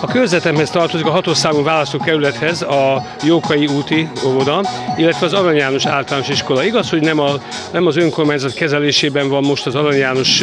A körzetemhez tartozik a hatos számú választókerülethez a Jókai úti óvoda, illetve az Arany János általános iskola. Igaz, hogy nem, a, nem az önkormányzat kezelésében van most az Arany János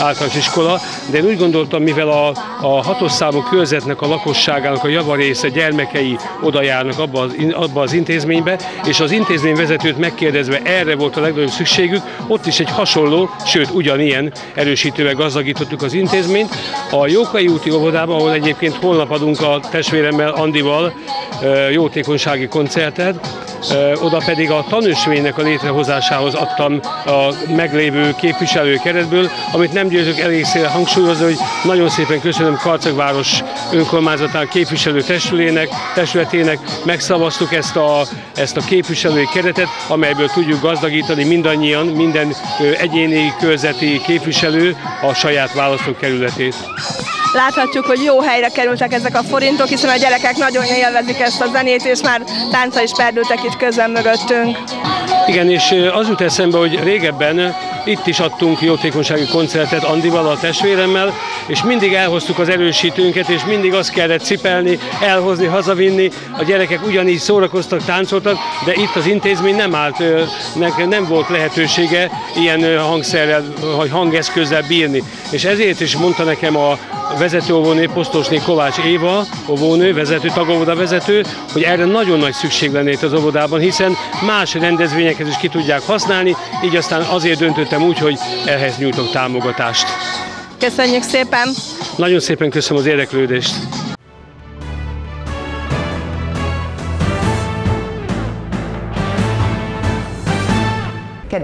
általános iskola, de én úgy gondoltam, mivel a, a hatos számú körzetnek a lakosságának a javarésze gyermekei oda járnak abba az, abba az intézménybe, és az intézményvezetőt megkérdezve erre volt a legnagyobb szükségük, ott is egy hasonló, sőt ugyanilyen erősítővel gazdagítottuk az intézményt. A Jókai úti óvodában, ahol egyébként hol holnap adunk a testvéremmel, Andival jótékonysági koncertet, oda pedig a tanúsvénynek a létrehozásához adtam a meglévő képviselő keretből, amit nem győzök elégszer hangsúlyozni, hogy nagyon szépen köszönöm Karcagváros önkormányzatán képviselő testülének, testületének, megszavaztuk ezt a, ezt a képviselői keretet, amelyből tudjuk gazdagítani mindannyian, minden egyéni körzeti képviselő a saját választókerületét. Láthatjuk, hogy jó helyre kerültek ezek a forintok, hiszen a gyerekek nagyon élvezik ezt a zenét, és már tánca is perdültek itt közben mögöttünk. Igen, és az jut eszembe, hogy régebben itt is adtunk jótékonysági koncertet Andival, a testvéremmel, és mindig elhoztuk az erősítőnket, és mindig azt kellett cipelni, elhozni, hazavinni. A gyerekek ugyanígy szórakoztak, táncoltak, de itt az intézmény nem állt, nem volt lehetősége ilyen hangszerrel, vagy hangeszközzel bírni. És ezért is mondta nekem a vezető óvónő, Posztosné Kovács Éva, óvónő, vezető, tagóvoda vezető, hogy erre nagyon nagy szükség lenne itt az óvodában, hiszen más rendezvényekhez is ki tudják használni, így aztán azért döntöttem úgy, hogy ehhez nyújtok támogatást. Köszönjük szépen! Nagyon szépen köszönöm az érdeklődést!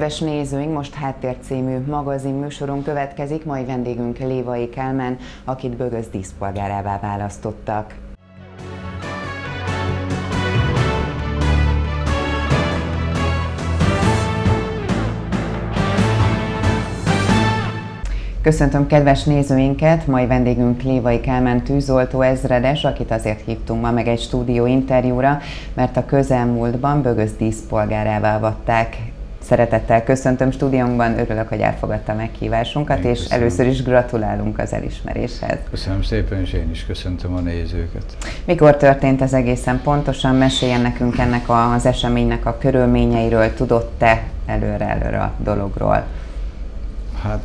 Kedves nézőink, most Háttér című magazin műsorunk következik, mai vendégünk Lévai Kálmán, akit Bögöz díszpolgárává választottak. Köszöntöm kedves nézőinket, mai vendégünk Lévai Kálmán tűzoltó ezredes, akit azért hívtunk ma meg egy stúdió interjúra, mert a közelmúltban Bögöz díszpolgárává avatták Szeretettel köszöntöm stúdiónkban, örülök, hogy elfogadta meghívásunkat, én és köszönöm. először is gratulálunk az elismeréshez. Köszönöm szépen, és én is köszöntöm a nézőket. Mikor történt ez egészen pontosan? Meséljen nekünk ennek az eseménynek a körülményeiről, tudott-e előre-előre a dologról? Hát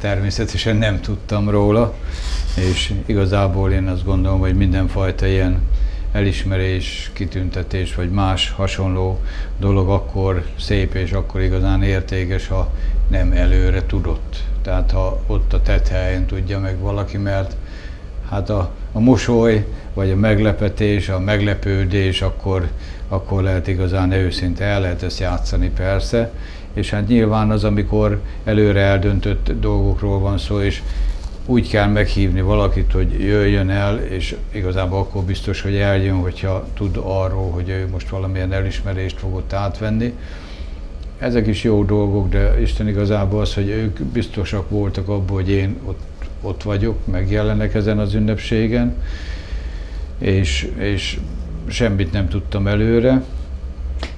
természetesen nem tudtam róla, és igazából én azt gondolom, hogy mindenfajta ilyen elismerés, kitüntetés, vagy más hasonló dolog akkor szép és akkor igazán értékes, ha nem előre tudott. Tehát ha ott a tethelyen tudja meg valaki, mert hát a, a mosoly, vagy a meglepetés, a meglepődés, akkor, akkor lehet igazán őszinte, el lehet ezt játszani persze, és hát nyilván az, amikor előre eldöntött dolgokról van szó, és úgy kell meghívni valakit, hogy jöjjön el, és igazából akkor biztos, hogy eljön, hogyha tud arról, hogy ő most valamilyen elismerést fogott átvenni. Ezek is jó dolgok, de Isten igazából az, hogy ők biztosak voltak abban, hogy én ott, ott vagyok, megjelenek ezen az ünnepségen, és, és semmit nem tudtam előre.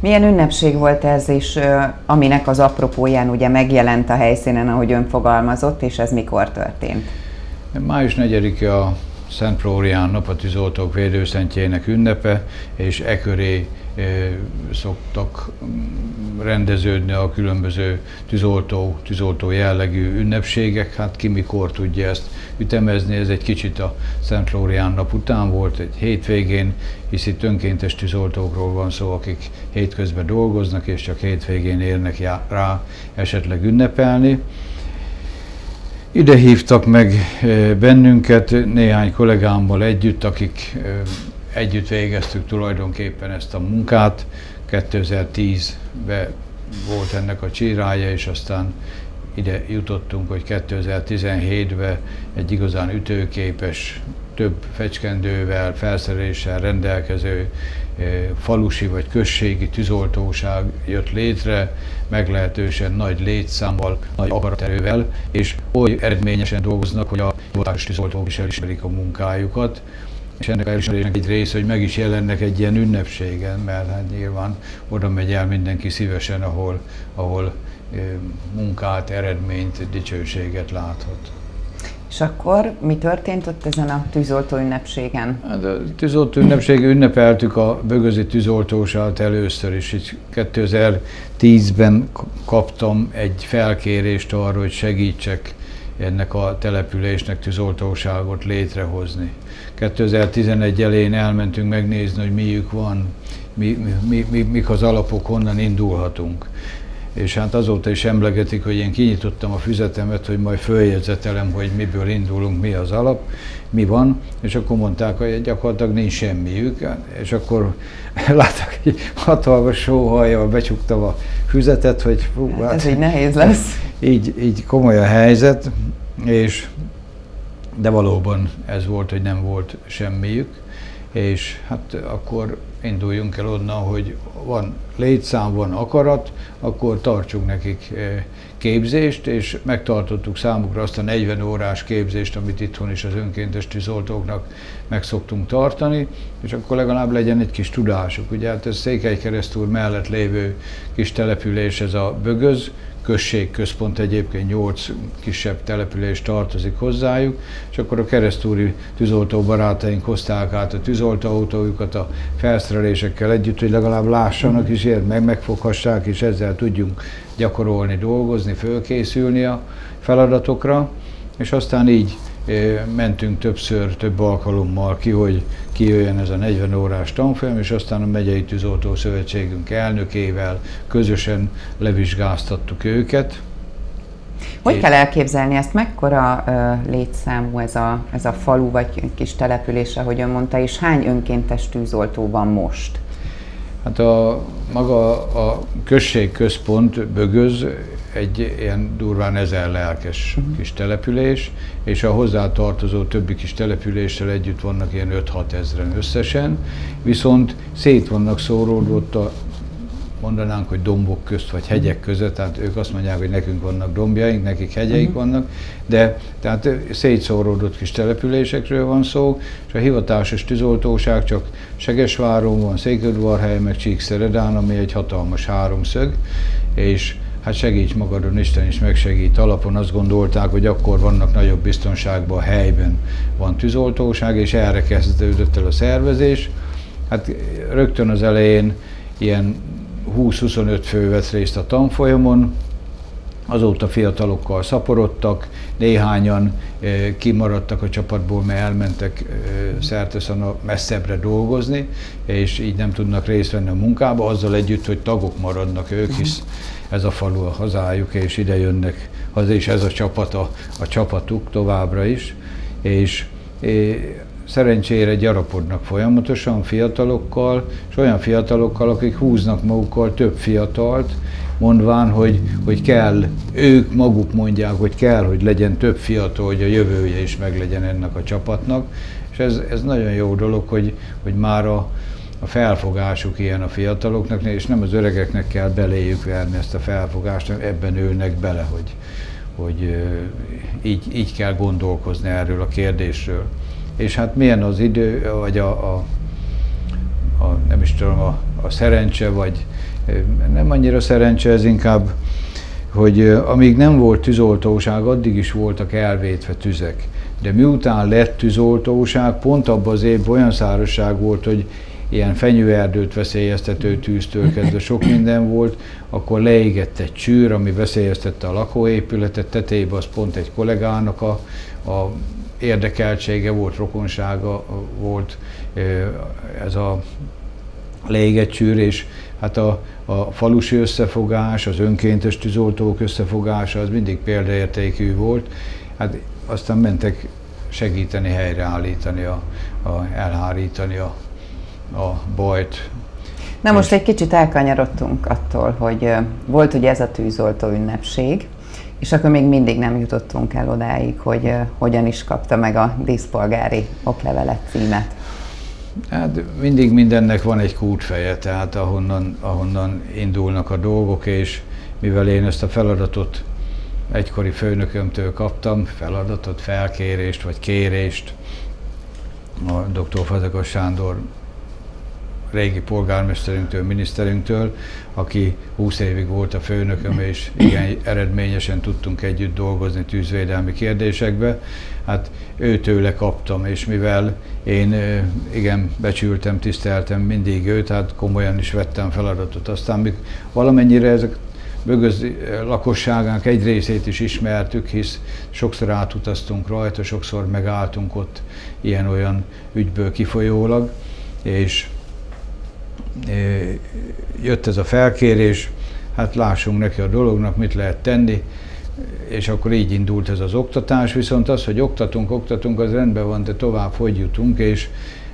Milyen ünnepség volt ez, és aminek az apropóján ugye megjelent a helyszínen, ahogy ön fogalmazott, és ez mikor történt? Május 4-e a Szent Flórián nap, a tűzoltók védőszentjének ünnepe, és e köré szoktak rendeződni a különböző tűzoltó, tűzoltó jellegű ünnepségek. Hát ki mikor tudja ezt ütemezni, ez egy kicsit a Szent Flórián nap után volt, egy hétvégén, hisz itt önkéntes tűzoltókról van szó, akik hétközben dolgoznak, és csak hétvégén érnek rá esetleg ünnepelni. Ide hívtak meg bennünket néhány kollégámmal együtt, akik együtt végeztük tulajdonképpen ezt a munkát. 2010-ben volt ennek a csírája, és aztán ide jutottunk, hogy 2017-ben egy igazán ütőképes, több fecskendővel, felszereléssel rendelkező falusi vagy községi tűzoltóság jött létre, meglehetősen nagy létszámmal, nagy akaraterővel, és oly eredményesen dolgoznak, hogy a hivatásos tűzoltók is elismerik a munkájukat. És ennek elismerésnek egy része, hogy meg is jelennek egy ilyen ünnepségen, mert hát nyilván oda megy el mindenki szívesen, ahol, ahol munkát, eredményt, dicsőséget láthat. És akkor mi történt ott ezen a tűzoltó ünnepségen? Hát a tűzoltó ünnepség ünnepeltük a Bögözi tűzoltósát először is. Így 2010-ben kaptam egy felkérést arra, hogy segítsek ennek a településnek tűzoltóságot létrehozni. 2011 elején elmentünk megnézni, hogy miük van, mi, mi, mi, mik az alapok, honnan indulhatunk és hát azóta is emlegetik, hogy én kinyitottam a füzetemet, hogy majd följegyzetelem, hogy miből indulunk, mi az alap, mi van, és akkor mondták, hogy gyakorlatilag nincs semmiük, és akkor láttak egy hatalmas sóhajjal, becsuktam a füzetet, hogy fú, hát, ez így nehéz lesz. Így, így komoly a helyzet, és de valóban ez volt, hogy nem volt semmiük, és hát akkor induljunk el onnan, hogy van létszám, van akarat, akkor tartsunk nekik eh, képzést, és megtartottuk számukra azt a 40 órás képzést, amit itthon is az önkéntes tűzoltóknak meg szoktunk tartani, és akkor legalább legyen egy kis tudásuk. Ugye hát ez Székelykeresztúr mellett lévő kis település, ez a Bögöz, községközpont egyébként 8 kisebb település tartozik hozzájuk, és akkor a keresztúri tűzoltó barátaink hozták át a tűzoltóautójukat a felszerelésekkel együtt, hogy legalább lássanak is, meg megfoghassák, és ezzel tudjunk gyakorolni, dolgozni, fölkészülni a feladatokra, és aztán így mentünk többször, több alkalommal ki, hogy kijöjjön ez a 40 órás tanfolyam, és aztán a Megyei Tűzoltó Szövetségünk elnökével közösen levizsgáztattuk őket. Hogy kell elképzelni ezt? Mekkora uh, létszámú ez a, ez a falu vagy kis település, ahogy ön mondta, és hány önkéntes tűzoltó van most? Hát a maga a községközpont Bögöz egy ilyen durván ezer lelkes uh-huh. kis település, és a hozzátartozó többi kis településsel együtt vannak ilyen 5-6 ezeren összesen, viszont szét vannak szóródott a mondanánk, hogy dombok közt vagy hegyek között, tehát ők azt mondják, hogy nekünk vannak dombjaink, nekik hegyeik uh-huh. vannak, de tehát szétszóródott kis településekről van szó, és a hivatásos tűzoltóság csak Segesváron van, Székelyudvarhely, meg Csíkszeredán, ami egy hatalmas háromszög, és hát segíts magadon, Isten is megsegít. Alapon, azt gondolták, hogy akkor vannak nagyobb biztonságban a helyben. Van tűzoltóság, és erre kezdődött el a szervezés. Hát rögtön az elején ilyen 20-25 fő vett részt a tanfolyamon, azóta fiatalokkal szaporodtak, néhányan kimaradtak a csapatból, mert elmentek szerteszana messzebbre dolgozni, és így nem tudnak részt venni a munkába, azzal együtt, hogy tagok maradnak ők, hisz ez a falu a hazájuk, és ide jönnek haza, és ez a csapat a, a csapatuk továbbra is. És szerencsére gyarapodnak folyamatosan fiatalokkal, és olyan fiatalokkal, akik húznak magukkal több fiatalt, mondván, hogy, hogy kell, ők maguk mondják, hogy kell, hogy legyen több fiatal, hogy a jövője is meglegyen ennek a csapatnak. És ez, ez nagyon jó dolog, hogy, hogy már a, a felfogásuk ilyen a fiataloknak, és nem az öregeknek kell beléjük verni ezt a felfogást, hanem ebben ülnek bele, hogy, hogy így, így kell gondolkozni erről a kérdésről. És hát milyen az idő, vagy a, a, a nem is tudom, a, a szerencse, vagy nem annyira szerencse, ez inkább, hogy amíg nem volt tűzoltóság, addig is voltak elvétve tüzek. De miután lett tűzoltóság, pont abban az évben olyan szárazság volt, hogy ilyen fenyőerdőt veszélyeztető tűztől kezdve sok minden volt, akkor leégett egy csűr, ami veszélyeztette a lakóépületet, tetejében az pont egy kollégának a, a érdekeltsége volt, rokonsága volt ez a leégett csűr, és hát a, a falusi összefogás, az önkéntes tűzoltók összefogása az mindig példaértékű volt. Hát aztán mentek segíteni, helyreállítani, a, a, elhárítani a, a bajt. Na most egy kicsit elkanyarodtunk attól, hogy volt ugye ez a tűzoltó ünnepség, és akkor még mindig nem jutottunk el odáig, hogy hogyan is kapta meg a díszpolgári oklevelet címet. Hát mindig mindennek van egy kútfeje, tehát ahonnan, ahonnan indulnak a dolgok, és mivel én ezt a feladatot egykori főnökömtől kaptam, feladatot, felkérést vagy kérést, a dr. Fazekas Sándor régi polgármesterünktől, miniszterünktől, aki 20 évig volt a főnököm, és igen eredményesen tudtunk együtt dolgozni tűzvédelmi kérdésekbe. Hát őtőle kaptam, és mivel én igen becsültem, tiszteltem mindig őt, hát komolyan is vettem feladatot. Aztán valamennyire ezek Bögöz lakosságának egy részét is ismertük, hisz sokszor átutaztunk rajta, sokszor megálltunk ott ilyen-olyan ügyből kifolyólag, és jött ez a felkérés, hát lássunk neki a dolognak, mit lehet tenni, és akkor így indult ez az oktatás, viszont az, hogy oktatunk, oktatunk, az rendben van, de tovább hogy jutunk, és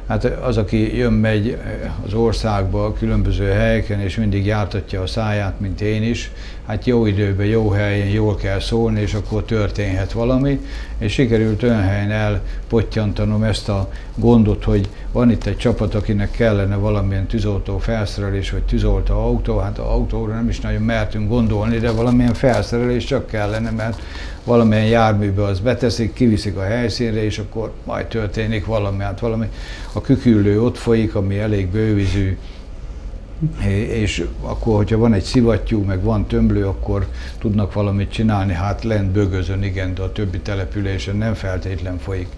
Hát az, aki jön-megy az országba, különböző helyeken, és mindig jártatja a száját, mint én is, hát jó időben, jó helyen jól kell szólni, és akkor történhet valami, és sikerült olyan helyen elpottyantanom ezt a gondot, hogy van itt egy csapat, akinek kellene valamilyen tűzoltó felszerelés, vagy tűzoltó autó, hát a autóra nem is nagyon mertünk gondolni, de valamilyen felszerelés csak kellene, mert valamilyen járműbe az beteszik, kiviszik a helyszínre, és akkor majd történik valami, hát valami. A küküllő ott folyik, ami elég bővízű, és akkor, hogyha van egy szivattyú, meg van tömlő, akkor tudnak valamit csinálni, hát lent bögözön, igen, de a többi településen nem feltétlen folyik,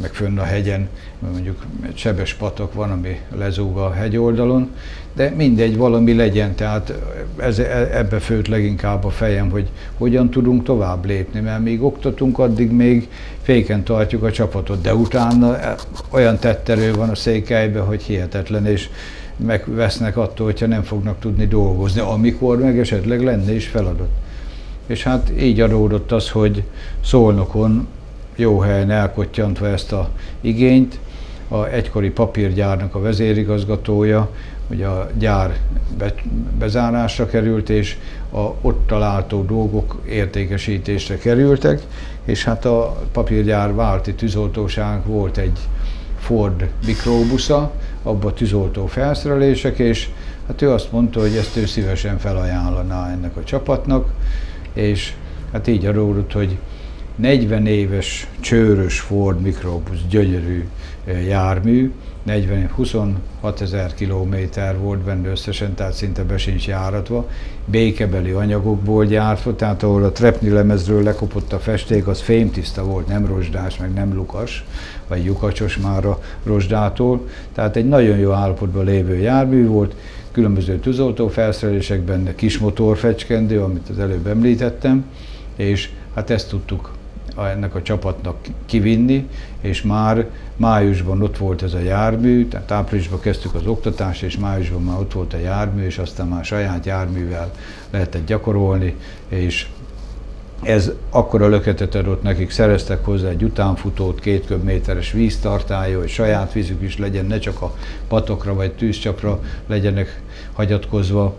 meg fönn a hegyen, mondjuk egy sebes patak van, ami lezúg a hegyoldalon, de mindegy, valami legyen, tehát ez, ebbe főtt leginkább a fejem, hogy hogyan tudunk tovább lépni, mert még oktatunk, addig még féken tartjuk a csapatot, de utána olyan tetterő van a székelybe, hogy hihetetlen, és megvesznek attól, hogyha nem fognak tudni dolgozni, amikor meg esetleg lenne is feladat. És hát így adódott az, hogy Szolnokon jó helyen elkottyantva ezt a igényt, a egykori papírgyárnak a vezérigazgatója, hogy a gyár be, bezárásra került, és a ott található dolgok értékesítésre kerültek, és hát a papírgyár válti tűzoltóság volt egy Ford mikróbusza, abba tűzoltó felszerelések, és hát ő azt mondta, hogy ezt ő szívesen felajánlaná ennek a csapatnak, és hát így adódott, hogy 40 éves csőrös Ford Microbus, gyönyörű jármű, 40, 26 ezer kilométer volt benne összesen, tehát szinte be sincs járatva, békebeli anyagokból gyártva, tehát ahol a trepni lemezről lekopott a festék, az fémtiszta volt, nem rozsdás, meg nem lukas, vagy lyukacsos már a rozsdától, tehát egy nagyon jó állapotban lévő jármű volt, különböző tűzoltó felszerelések benne, kis motorfecskendő, amit az előbb említettem, és hát ezt tudtuk ennek a csapatnak kivinni, és már májusban ott volt ez a jármű, tehát áprilisban kezdtük az oktatást, és májusban már ott volt a jármű, és aztán már saját járművel lehetett gyakorolni, és ez akkora löketet adott nekik, szereztek hozzá egy utánfutót, két köbméteres víztartályú, hogy saját vízük is legyen, ne csak a patokra vagy tűzcsapra legyenek hagyatkozva.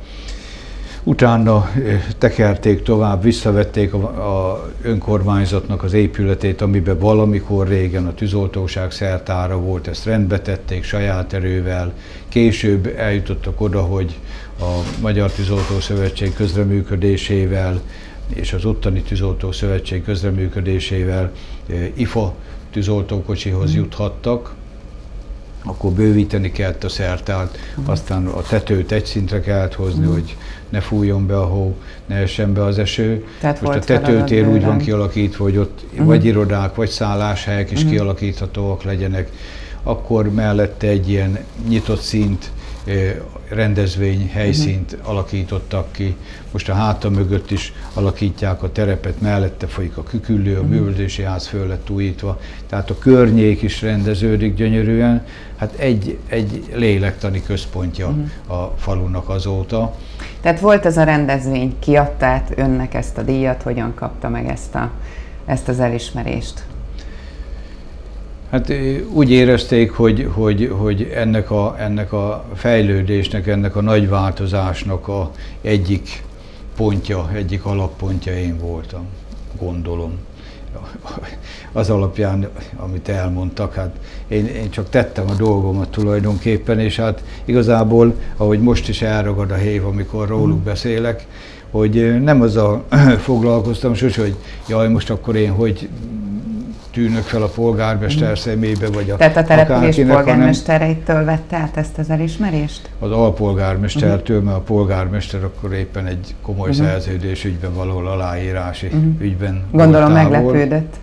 Utána tekerték tovább, visszavették a, a önkormányzatnak az épületét, amiben valamikor régen a tűzoltóság szertára volt, ezt rendbe tették saját erővel. Később eljutottak oda, hogy a Magyar Tűzoltó Szövetség közreműködésével és az ottani tűzoltó szövetség közreműködésével IFA tűzoltókocsihoz mhm. juthattak, akkor bővíteni kellett a szertált, aztán a tetőt egy szintre kellett hozni, uh-huh. hogy ne fújjon be a hó, ne essen be az eső. Tehát Most a tetőtér úgy van kialakítva, hogy ott uh-huh. vagy irodák, vagy szálláshelyek is uh-huh. kialakíthatóak legyenek. Akkor mellette egy ilyen nyitott szint, rendezvény helyszínt uh-huh. alakítottak ki. Most a háta mögött is alakítják a terepet, mellette folyik a küküllő, a művöldési ház föl lett újítva. Tehát a környék is rendeződik gyönyörűen. Hát egy, egy lélektani központja uh-huh. a falunak azóta. Tehát volt ez a rendezvény, kiadta önnek ezt a díjat, hogyan kapta meg ezt, a, ezt az elismerést? Hát úgy érezték, hogy, hogy, hogy ennek, a, ennek a fejlődésnek, ennek a nagy változásnak a egyik pontja, egyik alappontja én voltam, gondolom. Az alapján, amit elmondtak, hát én, én csak tettem a dolgomat tulajdonképpen, és hát igazából, ahogy most is elragad a hév, amikor róluk beszélek, hogy nem azzal foglalkoztam sose, hogy jaj, most akkor én hogy tűnök fel a polgármester mm. szemébe, vagy a Tehát a település polgármestereitől vette át ezt az elismerést? Az alpolgármestertől, uh-huh. mert a polgármester akkor éppen egy komoly uh-huh. szerződés ügyben való aláírási uh-huh. ügyben Gondolom meglepődött.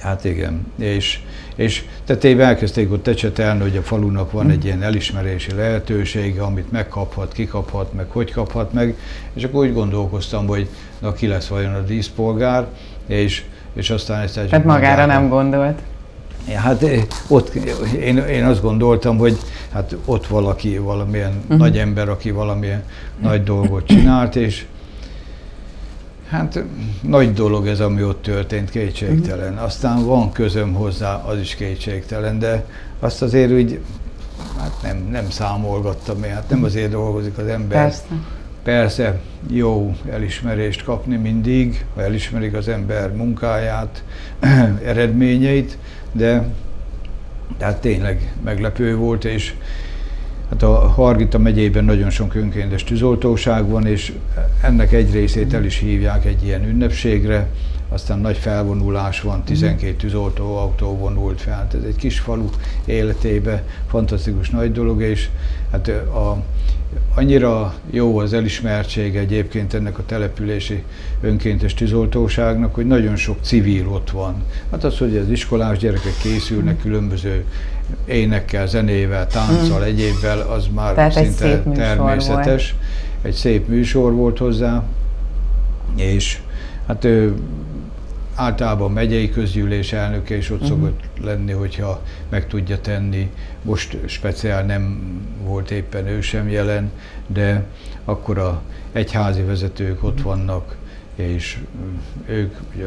Hát igen, és, és tetejében elkezdték ott ecsetelni, hogy a falunak van egy ilyen elismerési lehetősége, amit megkaphat, kikaphat, meg hogy kaphat meg, és akkor úgy gondolkoztam, hogy na ki lesz vajon a díszpolgár, és és aztán ezt Tehát magára nem gondolt. Hát eh, ott én, én azt gondoltam, hogy hát ott valaki, valamilyen uh-huh. nagy ember, aki valamilyen nagy dolgot csinált, és hát nagy dolog ez, ami ott történt, kétségtelen. Uh-huh. Aztán van közöm hozzá, az is kétségtelen, de azt azért úgy hát nem, nem számolgattam én, hát nem azért dolgozik az ember. Persze Persze jó elismerést kapni mindig, ha elismerik az ember munkáját, eredményeit, de tehát tényleg meglepő volt, és hát a Hargita megyében nagyon sok önkéntes tűzoltóság van, és ennek egy részét el is hívják egy ilyen ünnepségre, aztán nagy felvonulás van, 12 tűzoltóautó vonult fel. Hát ez egy kis falu életébe fantasztikus nagy dolog, és hát a Annyira jó az elismertség egyébként ennek a települési önkéntes tűzoltóságnak, hogy nagyon sok civil ott van. Hát az, hogy az iskolás gyerekek készülnek különböző énekkel, zenével, tánccal, mm. egyébbel, az már Tehát szinte egy természetes. Volt. Egy szép műsor volt hozzá, és hát ő általában megyei közgyűlés elnöke is ott uh-huh. szokott lenni, hogyha meg tudja tenni. Most speciál nem volt éppen ő sem jelen, de akkor a egyházi vezetők ott vannak, és ők ugye,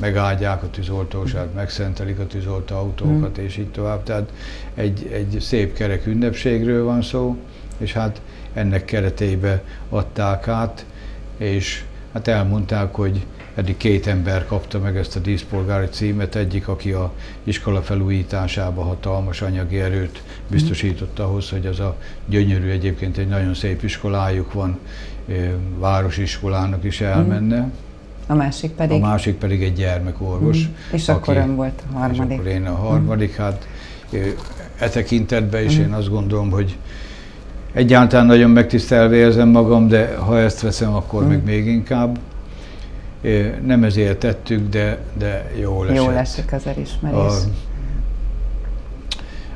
megáldják a tűzoltóságot, megszentelik a tűzoltó autókat, és így tovább. Tehát egy, egy szép kerek ünnepségről van szó, és hát ennek keretébe adták át, és hát elmondták, hogy eddig két ember kapta meg ezt a díszpolgári címet, egyik, aki a iskola felújításába hatalmas anyagi erőt biztosított ahhoz, hogy az a gyönyörű, egyébként egy nagyon szép iskolájuk van, városiskolának is elmenne, A másik pedig? A másik pedig egy gyermekorvos. Mm. És aki, akkor ön volt a harmadik? És akkor én a harmadik, mm. hát e tekintetben is mm. én azt gondolom, hogy egyáltalán nagyon megtisztelve érzem magam, de ha ezt veszem, akkor mm. meg még inkább. Nem ezért tettük, de, de jó esett. Jó esik az elismerés. A,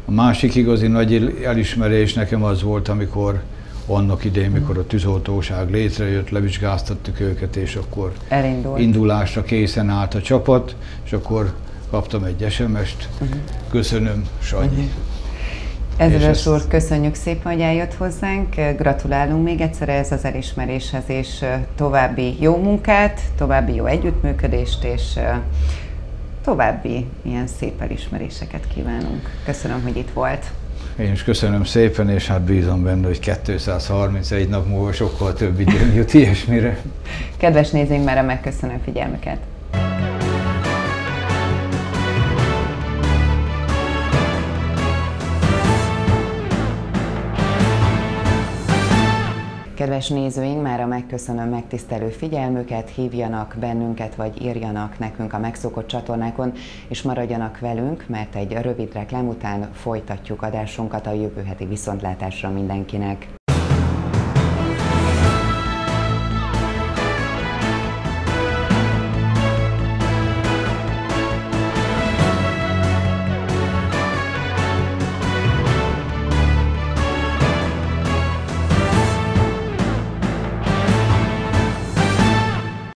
a másik igazi nagy elismerés nekem az volt, amikor annak idején, mikor a tűzoltóság létrejött, levizsgáztattuk őket, és akkor Elindult. indulásra készen állt a csapat, és akkor kaptam egy SMS-t. Uh-huh. Köszönöm, Sanyi. Uh-huh. Ezres úr, köszönjük szépen, hogy eljött hozzánk. Gratulálunk még egyszer ez az elismeréshez, és további jó munkát, további jó együttműködést, és további ilyen szép elismeréseket kívánunk. Köszönöm, hogy itt volt. Én is köszönöm szépen, és hát bízom benne, hogy 231 nap múlva sokkal több időm jut ilyesmire. Kedves nézőink, már megköszönöm figyelmüket. Kedves nézőink, már a megköszönöm megtisztelő figyelmüket, hívjanak bennünket, vagy írjanak nekünk a megszokott csatornákon, és maradjanak velünk, mert egy rövid reklám után folytatjuk adásunkat a jövő heti viszontlátásra mindenkinek.